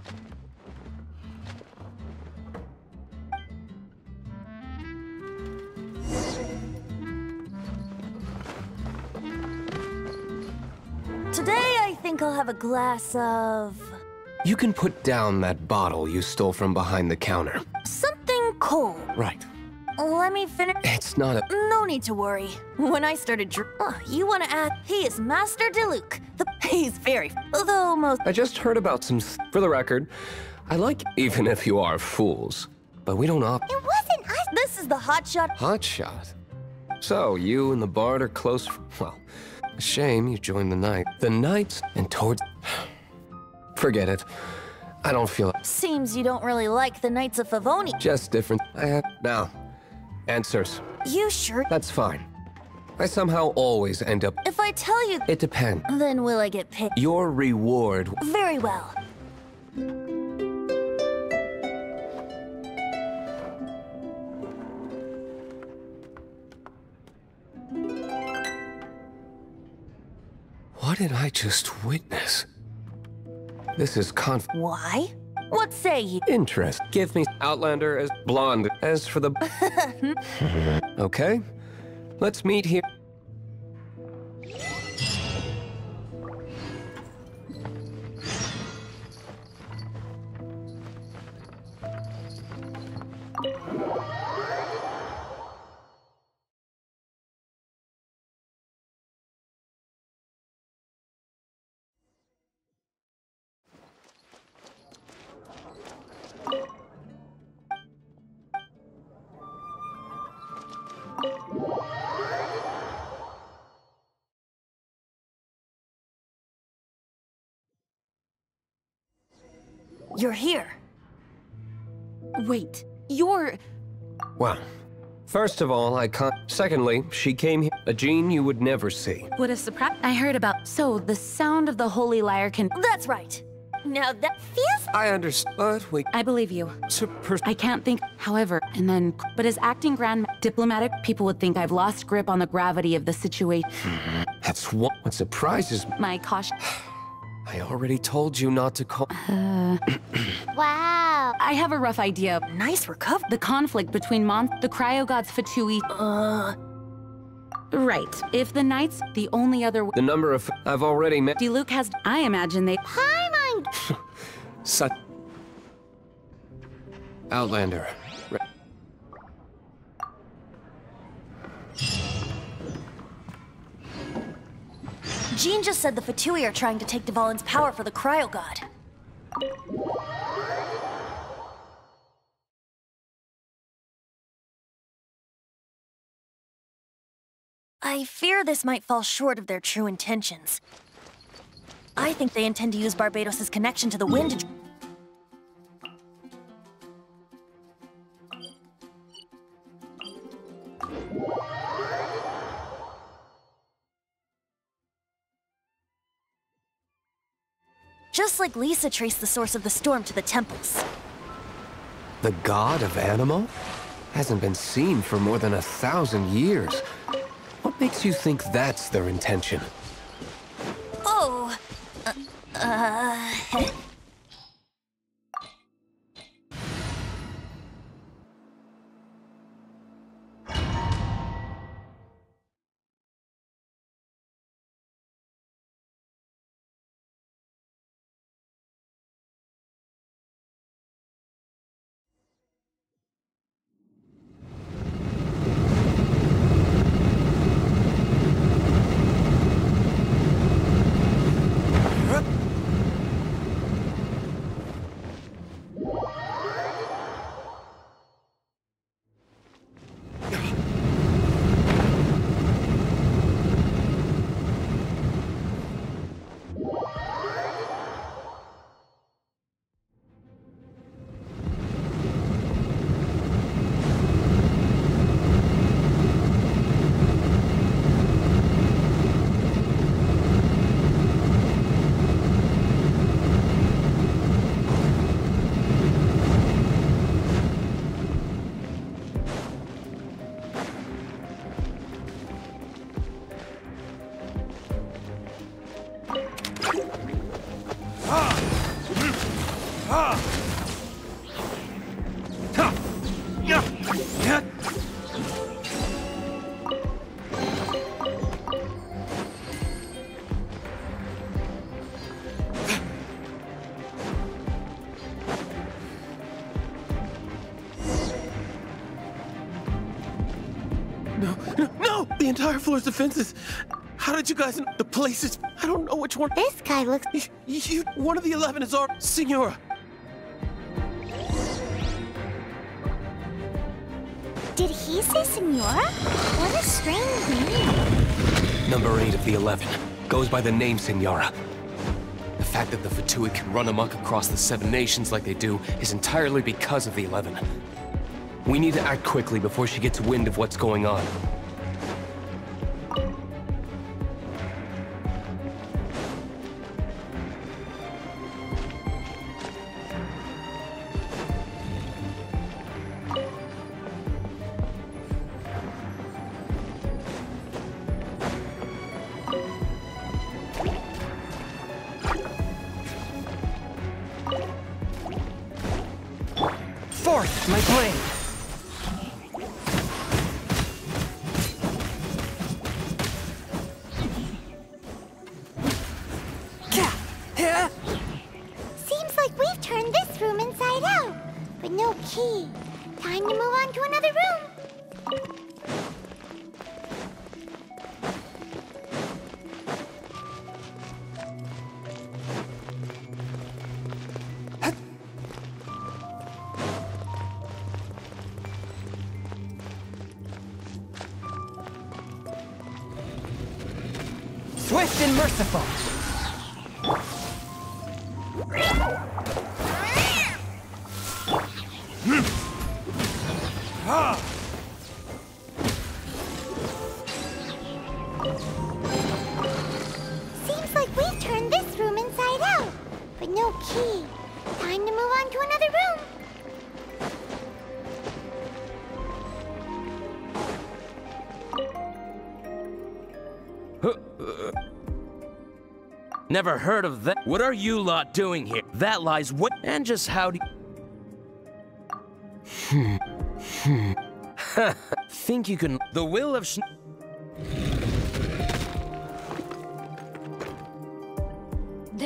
Today I think I'll have a glass of. You can put down that bottle you stole from behind the counter. Cold. Right. Let me finish. It's not a. No need to worry. When I started dr- oh, you want to add? He is Master Diluc. The he's very, though most. I just heard about some. For the record, I like even if you are fools, but we don't opt. It wasn't us. This is the hotshot. Hot shot. So you and the bard are close. Well, a shame you joined the knight. The knights and towards. Forget it. I don't feel it. Seems you don't really like the Knights of Favonius. just different. I have now. Answers. You sure? That's fine. I somehow always end up. If I tell you, It depends. then will I get paid? Your reward. Very well. What did I just witness? This is conf. Why? What say ye? Interest. Give me Outlander as blonde. As for the. okay. Let's meet here. You're here. Wait, you're. Well, first of all, I can't. Secondly, she came here. A gene you would never see. What a surprise. I heard about. So, the sound of the holy lyre can. That's right. Now that feels. I understand, but we. I believe you. Super. I can't think. However, and then. But as acting grand diplomatic, people would think I've lost grip on the gravity of the situation. Hmm, that's what, what surprises me. My caution. I already told you not to call. Uh, Wow. I have a rough idea. Nice recovery. The conflict between Mon, the cryo gods Fatui. Uh. Right. If the knights, the only other. The number of. I've already met. Diluc has. I imagine they. Hi, mind. Such. Outlander. Jean just said the Fatui are trying to take Dvalin's power for the Cryo God. I fear this might fall short of their true intentions. I think they intend to use Barbatos' connection to the wind to... Just like Lisa traced the source of the storm to the temples. The god of Anemo? Hasn't been seen for more than a thousand years. What makes you think that's their intention? Oh! Uh... uh entire floor's defenses. How did you guys? The place is. I don't know which one. This guy looks. You, you one of the eleven is our Signora. Did he say Signora? What a strange name. Number eight of the eleven. Goes by the name Signora. The fact that the Fatui can run amok across the Seven Nations like they do is entirely because of the Eleven. We need to act quickly before she gets wind of what's going on. Time to move on to another room. Never heard of that. What are you lot doing here? That lies what? And just how do. Hmm. Think you can. The will of.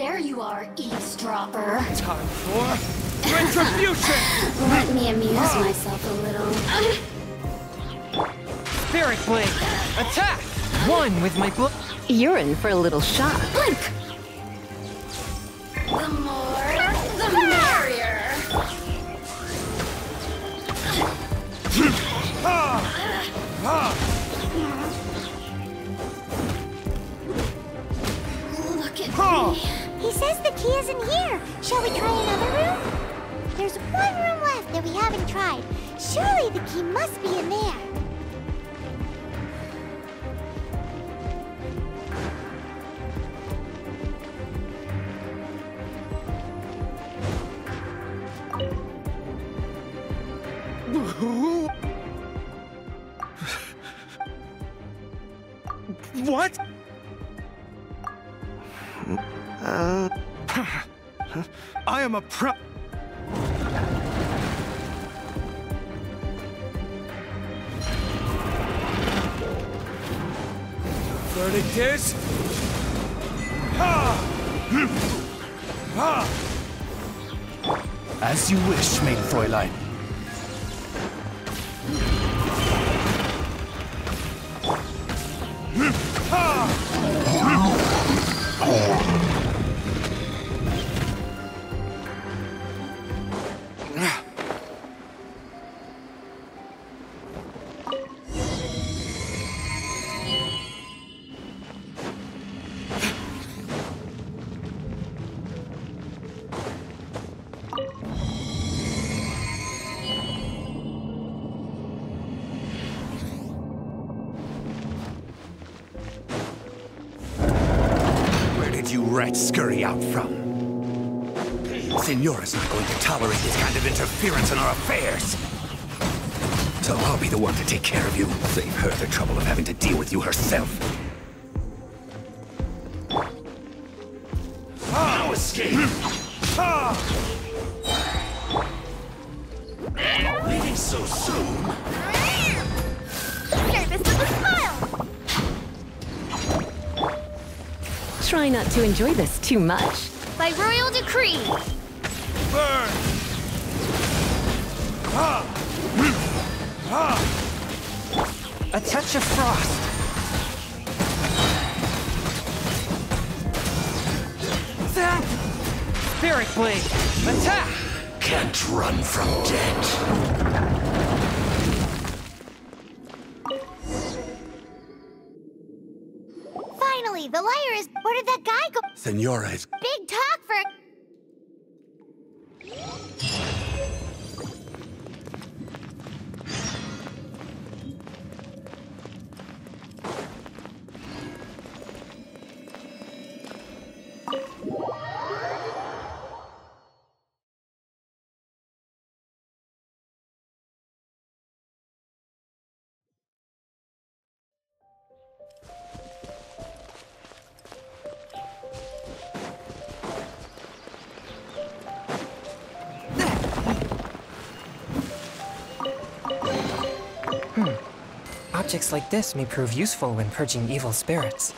There you are, eavesdropper. Time for retribution. Let me amuse myself a little. Spirit blade. Attack. One with my book. You're in for a little shock. Blink! The more, the merrier. Look at me. He says the key isn't here. Shall we try another room? There's one room left that we haven't tried. Surely the key must be in there. I am a pro. Verdict is. Ha! Ha! As you wish, main Fräulein. Out from? Signora's not going to tolerate this kind of interference in our affairs. So I'll be the one to take care of you. Save her the trouble of having to deal with you herself. To enjoy this too much. By royal decree. Burn! Ha! Ha! A touch of frost. Zap! Spirit Blade! Attack! Can't run from death. Guy go? Signora Objects like this may prove useful when purging evil spirits.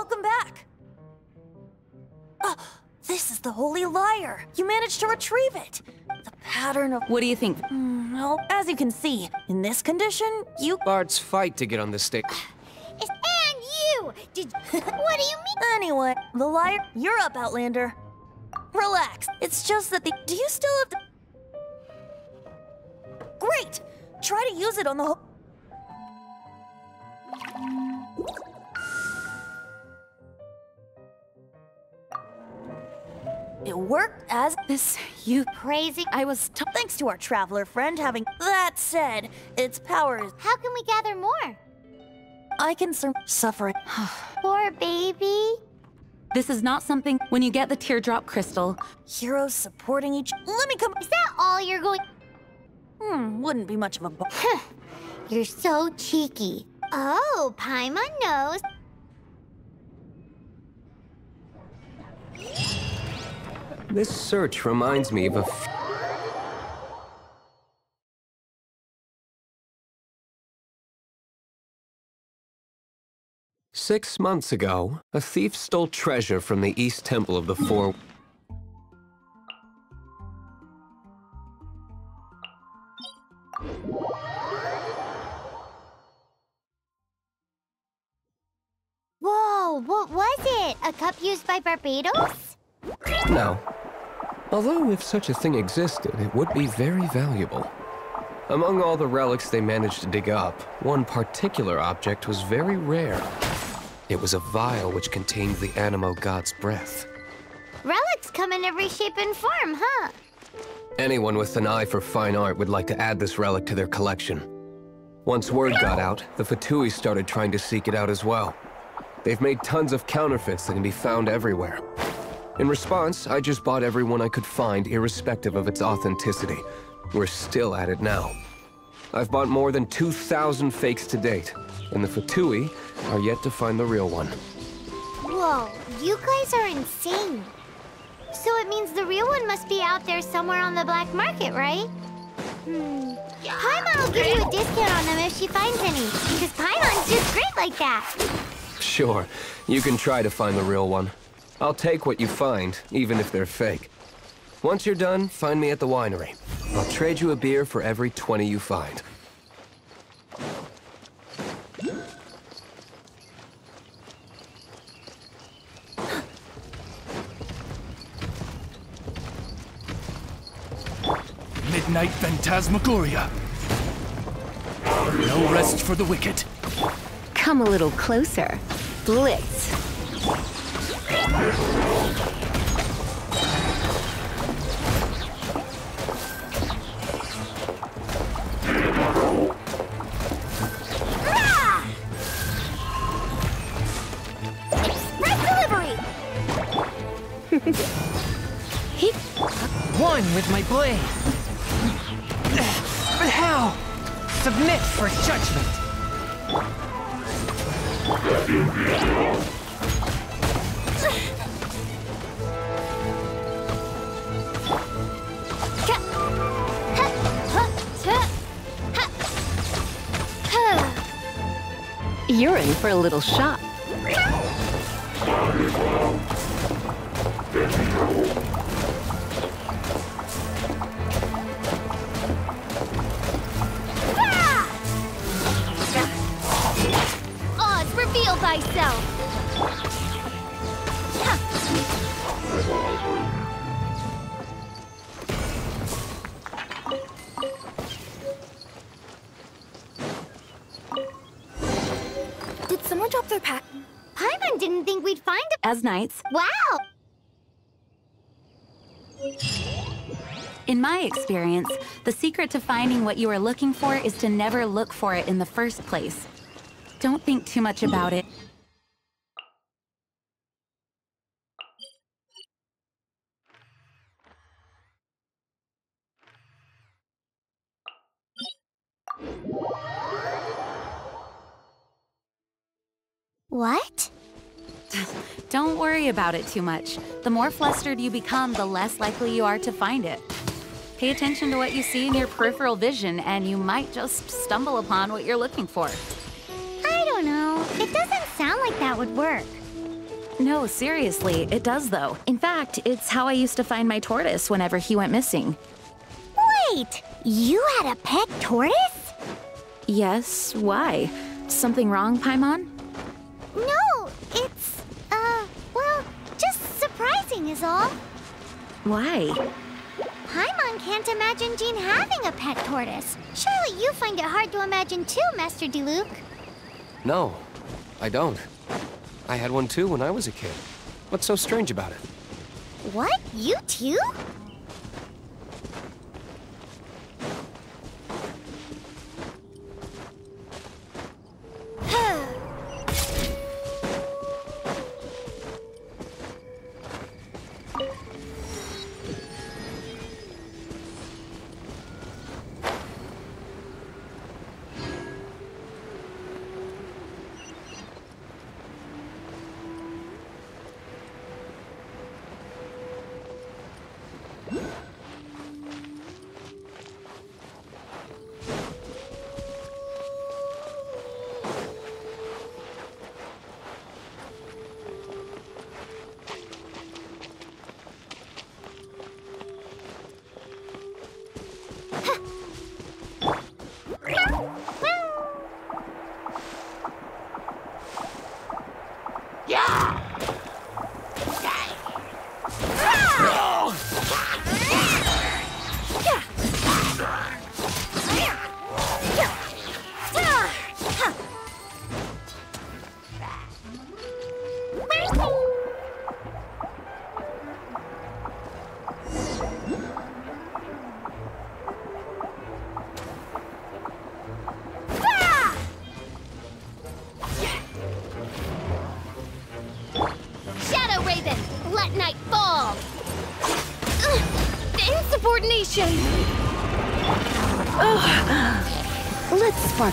Welcome back. Ah, this is the Holy Lyre. You managed to retrieve it. The pattern of. What do you think? Mm, well, as you can see, in this condition, you. Bards fight to get on this stage. And you! Did. what do you mean? Anyway, the lyre. You're up, Outlander. Relax. It's just that the. Do you still have the. Great! Try to use it on the whole. Worked as this. You crazy. I was t- thanks to our traveler friend having. That said, its powers. How can we gather more? I can sur- suffer it. Poor baby. This is not something. When you get the teardrop crystal, Heroes supporting each. Let me come. Is that all you're going? Hmm, wouldn't be much of a. bu- You're so cheeky. Oh, Paimon knows. This search reminds me of a. F- Six months ago, a thief stole treasure from the East Temple of the Four. Whoa, what was it? A cup used by Barbatos? No. Although, if such a thing existed, it would be very valuable. Among all the relics they managed to dig up, one particular object was very rare. It was a vial which contained the Anemo god's breath. Relics come in every shape and form, huh? Anyone with an eye for fine art would like to add this relic to their collection. Once word got out, the Fatui started trying to seek it out as well. They've made tons of counterfeits that can be found everywhere. In response, I just bought every one I could find, irrespective of its authenticity. We're still at it now. I've bought more than 2,000 fakes to date, and the Fatui are yet to find the real one. Whoa, you guys are insane. So it means the real one must be out there somewhere on the black market, right? Hmm. Paimon will give you a discount on them if she finds any, because Paimon's just great like that. Sure, you can try to find the real one. I'll take what you find, even if they're fake. Once you're done, find me at the winery. I'll trade you a beer for every 20 you find. Midnight Phantasmagoria. No rest for the wicked. Come a little closer. Blitz. One with my blade. But how? Submit for judgment. You're in for a little shock. Oz, ah! reveal thyself! Did someone drop their pack? Paimon didn't think we'd find it. As knights, Wow! in my experience, the secret to finding what you are looking for is to never look for it in the first place. Don't think too much about it. What? Don't worry about it too much. The more flustered you become, the less likely you are to find it. Pay attention to what you see in your peripheral vision, and you might just stumble upon what you're looking for. I don't know. It doesn't sound like that would work. No, seriously, it does though. In fact, it's how I used to find my tortoise whenever he went missing. Wait! You had a pet tortoise? Yes, why? Something wrong, Paimon? No, it's, uh, well, just surprising is all. Why? Paimon can't imagine Jean having a pet tortoise. Surely you find it hard to imagine too, Master Diluc. No, I don't. I had one too when I was a kid. What's so strange about it? What? You too?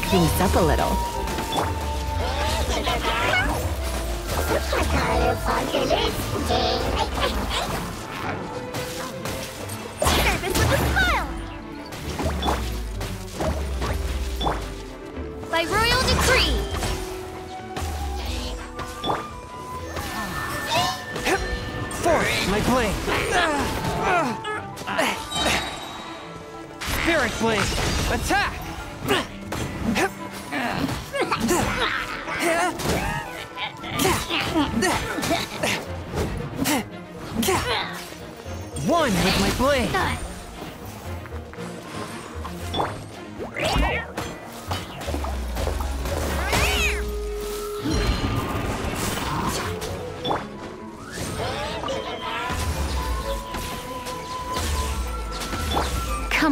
Things up a little.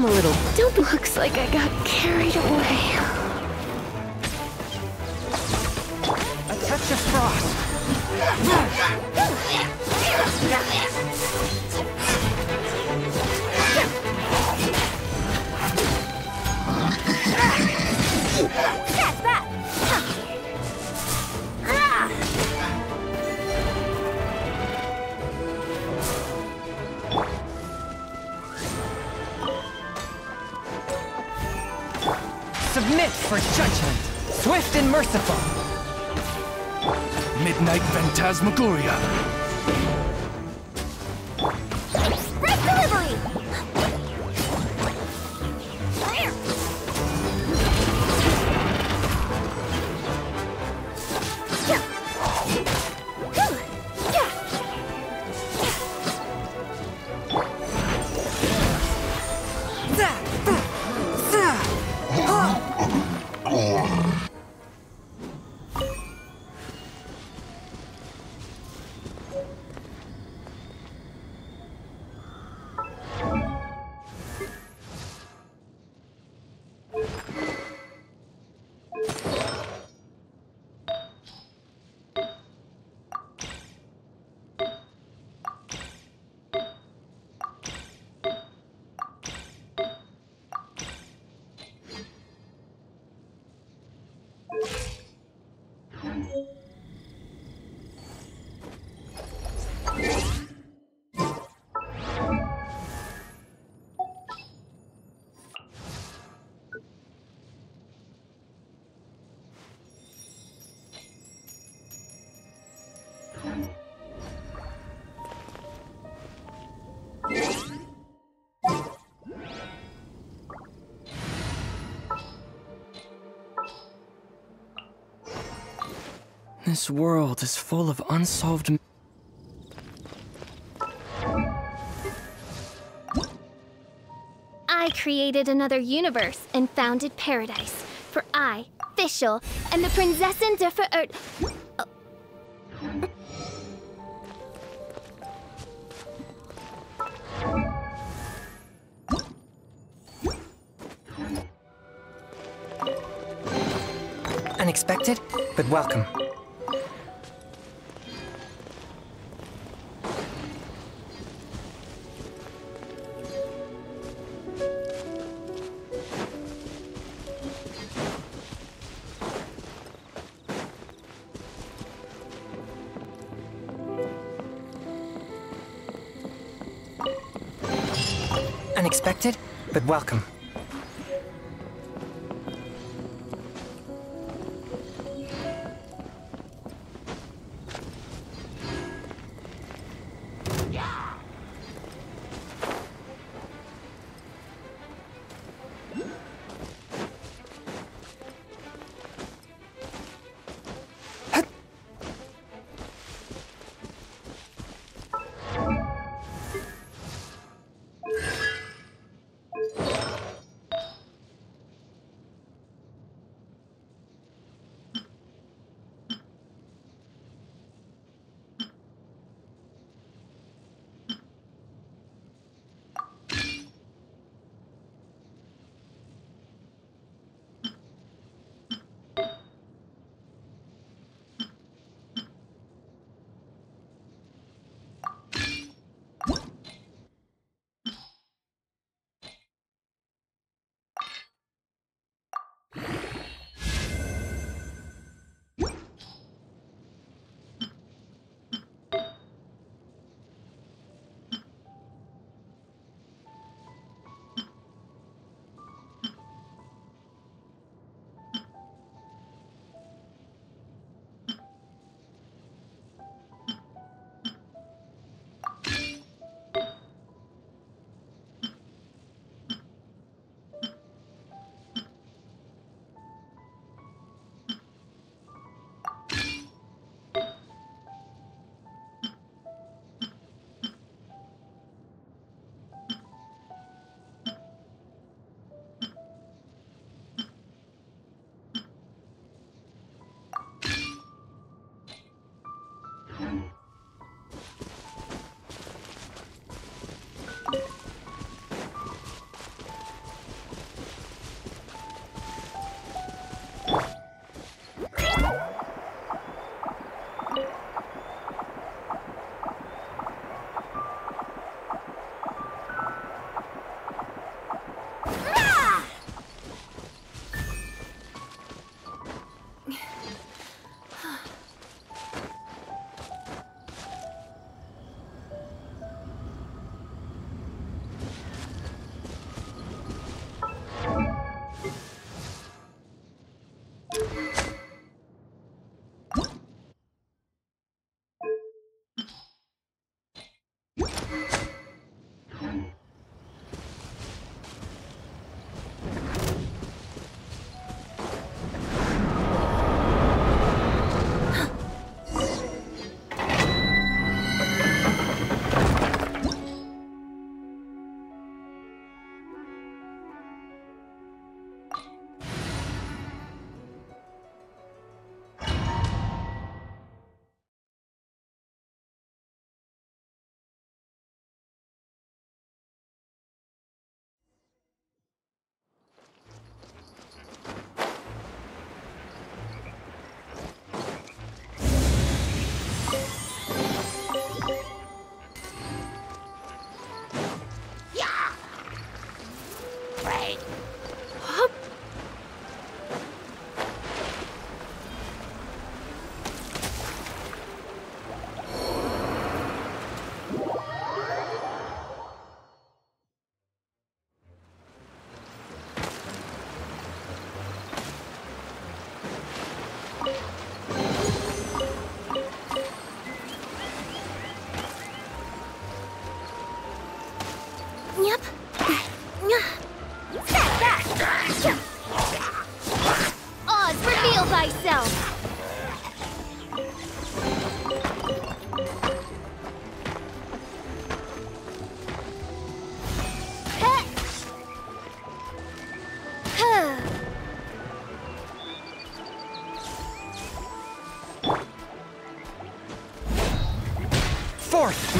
a little. Don't looks like I got carried away. A touch of frost. For judgment, swift and merciful. Midnight Phantasmagoria. This world is full of unsolved. m- I created another universe and founded paradise. For I, Fischl, and the Prinzessin der er, Verirrt. Unexpected, but welcome. Unexpected, but welcome.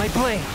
My blade!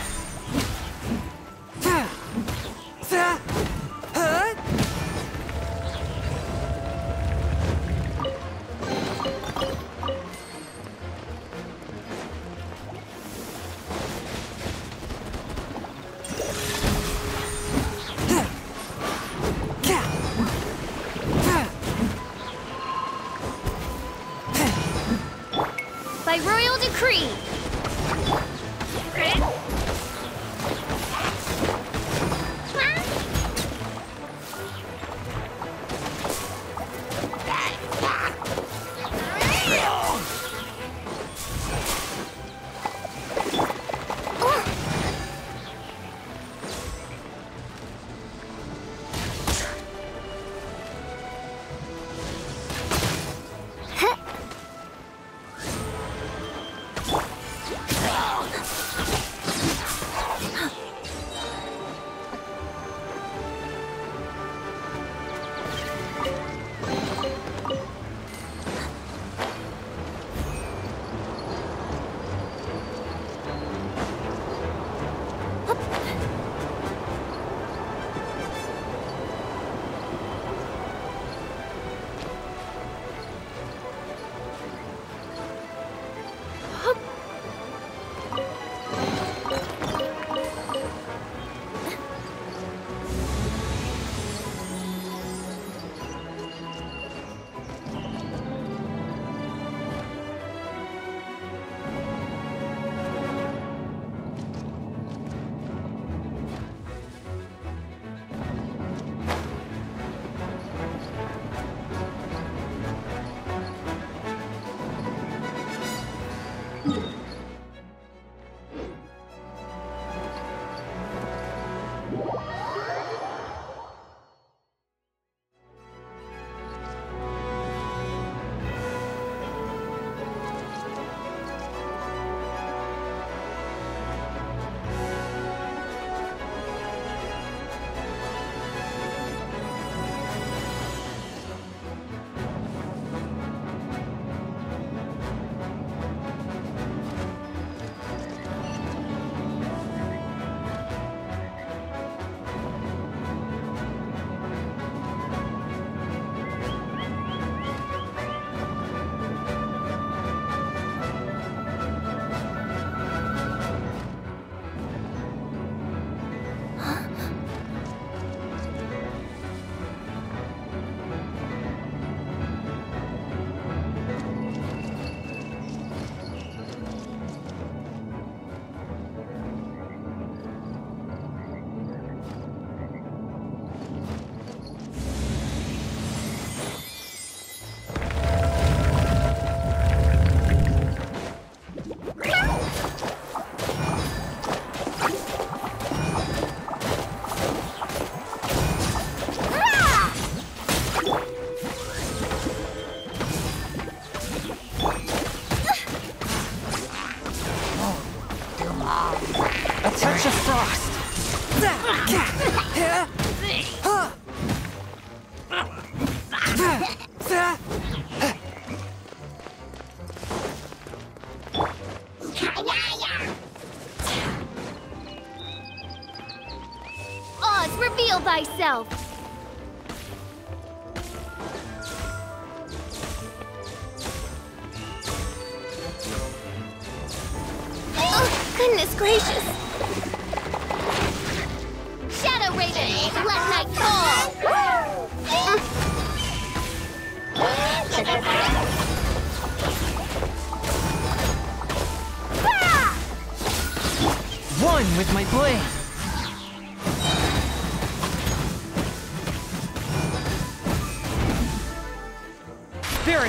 Reveal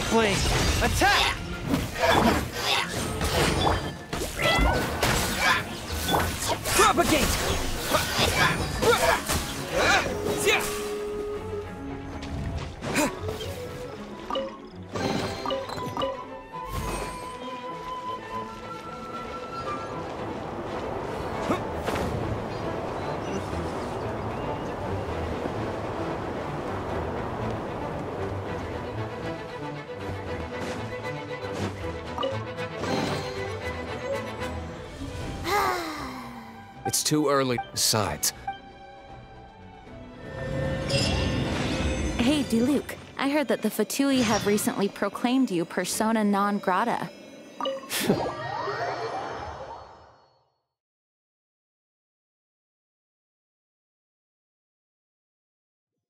Spirit Attack! Too early. Besides, Hey, Diluc. I heard that the Fatui have recently proclaimed you persona non grata.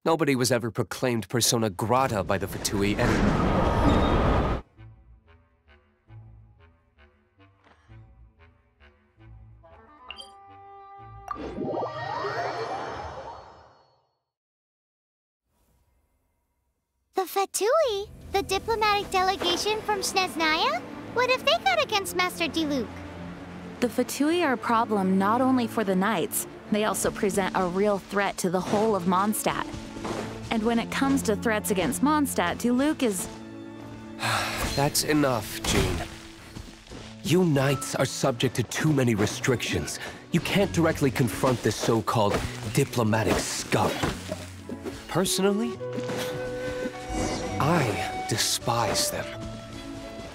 nobody was ever proclaimed persona grata by the Fatui and... The Fatui, the diplomatic delegation from Snezhnaya? What have they got against Master Diluc? The Fatui are a problem not only for the Knights, they also present a real threat to the whole of Mondstadt. And when it comes to threats against Mondstadt, Diluc is. That's enough, Jean. You Knights are subject to too many restrictions. You can't directly confront this so-called diplomatic scum. Personally, I despise them.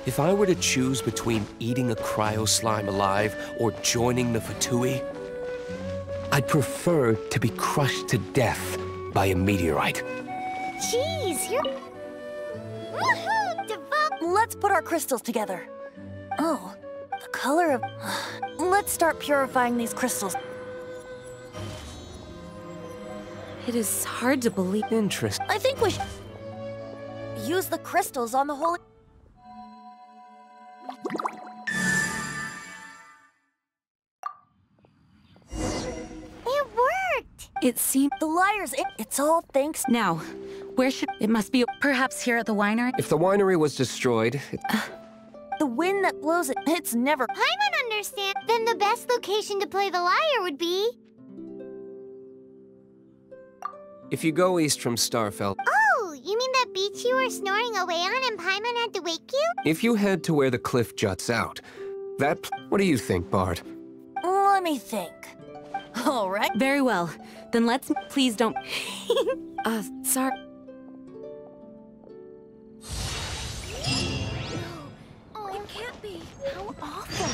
If I were to choose between eating a cryo slime alive or joining the Fatui, I'd prefer to be crushed to death by a meteorite. Jeez, you're. Woohoo! Devout. Let's put our crystals together. Oh, the color of. Let's start purifying these crystals. It is hard to believe. Interest. I think we should use the crystals on the holy. It worked! It seemed. The liars, it, it's all thanks. Now, where should. It must be perhaps here at the winery? If the winery was destroyed, it... Uh. The wind that blows it, it's never. Paimon understand. Then the best location to play the lyre would be. if you go east from Starfell, Oh, you mean that beach you were snoring away on and Paimon had to wake you? if you head to where the cliff juts out, that... pl- What do you think, Bard? Let me think. All right. Very well. Then let's. Please don't. uh, sorry. Oh, it can't be. How awful.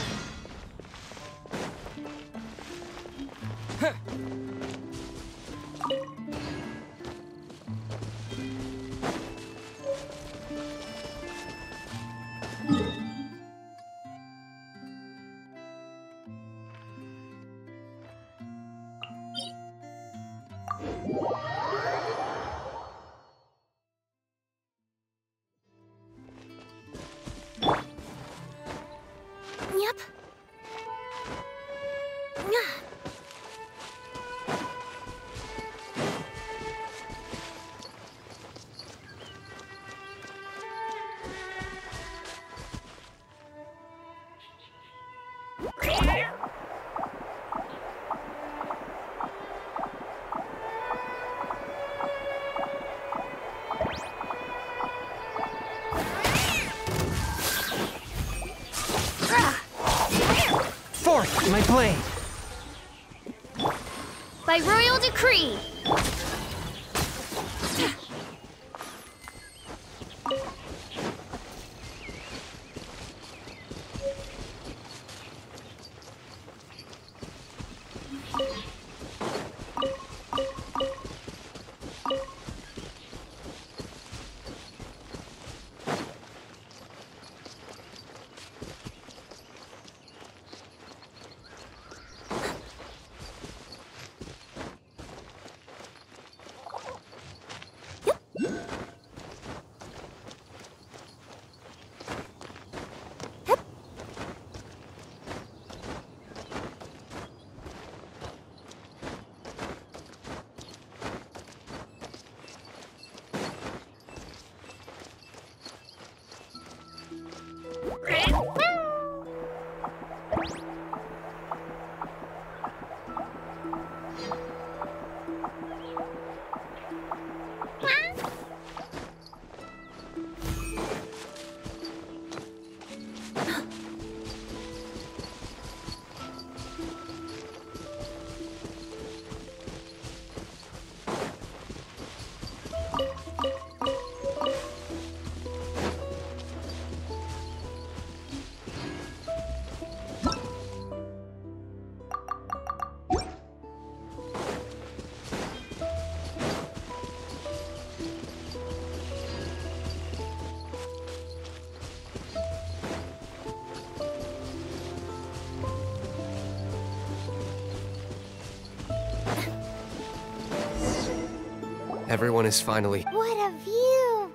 Decree. Everyone is finally... What a view!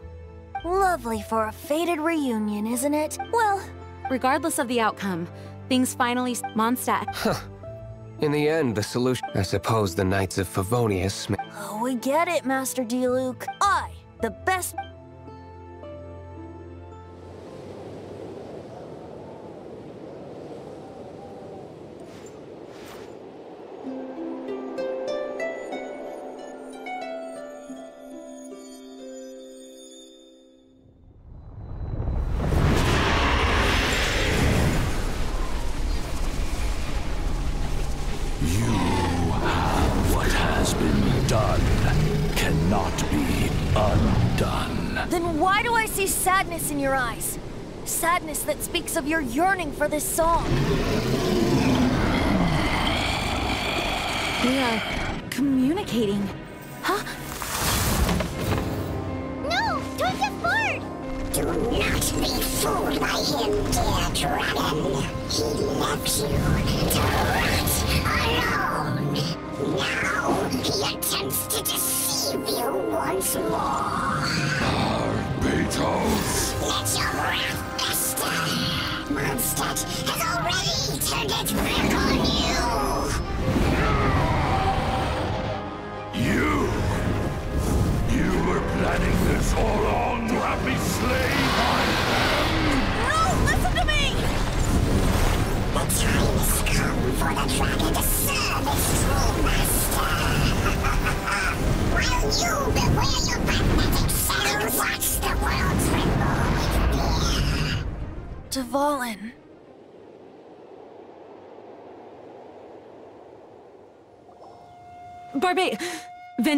Lovely for a fated reunion, isn't it? Well, regardless of the outcome, things finally... Mondstadt. Huh. In the end, the solution... I suppose the Knights of Favonius... Oh, we get it, Master Diluc. I, sadness in your eyes? Sadness that speaks of your yearning for this song. We are communicating.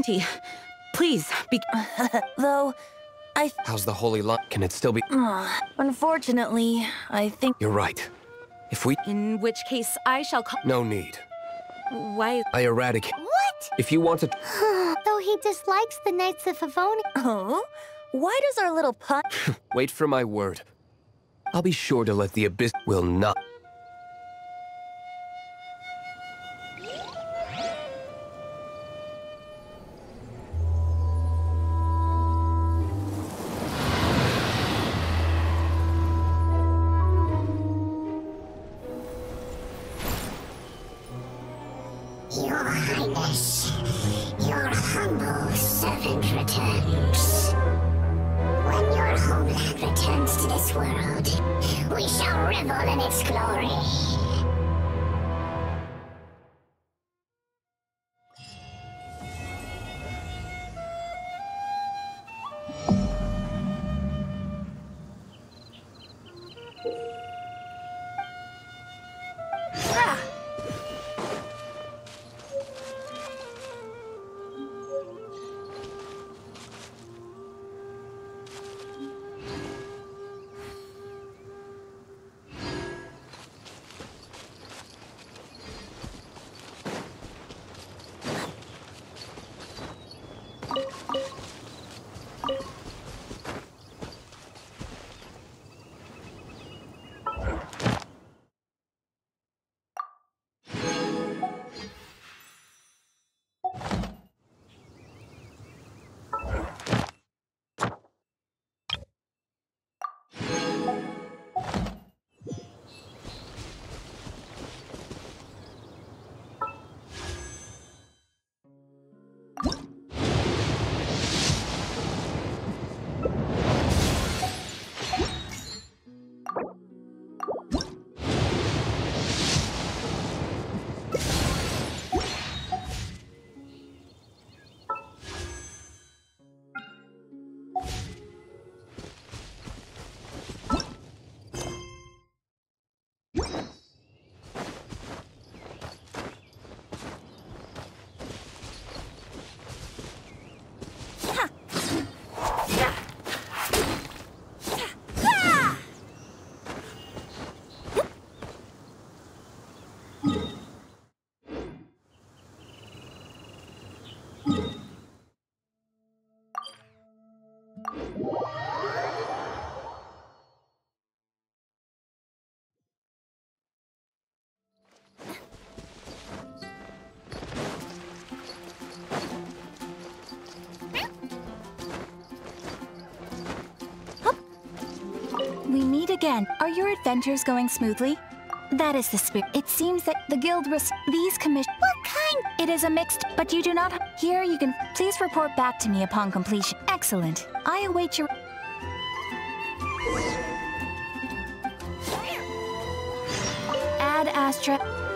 Venti, please, be... Though, I... How's the Holy Lyre? Can it still be... Unfortunately, I think... You're right. If we... In which case, I shall call... No need. Why... I eradicate... What? If you want to... Though he dislikes the Knights of Favoni. Oh? Why does our little pun... Wait for my word. I'll be sure to let the Abyss... Will not... again. Are your adventures going smoothly? That is the spirit. It seems that the guild these commission. What kind? It is a mixed, but you do not. Here you can. Please report back to me upon completion. Excellent. I await your. Ad Astra.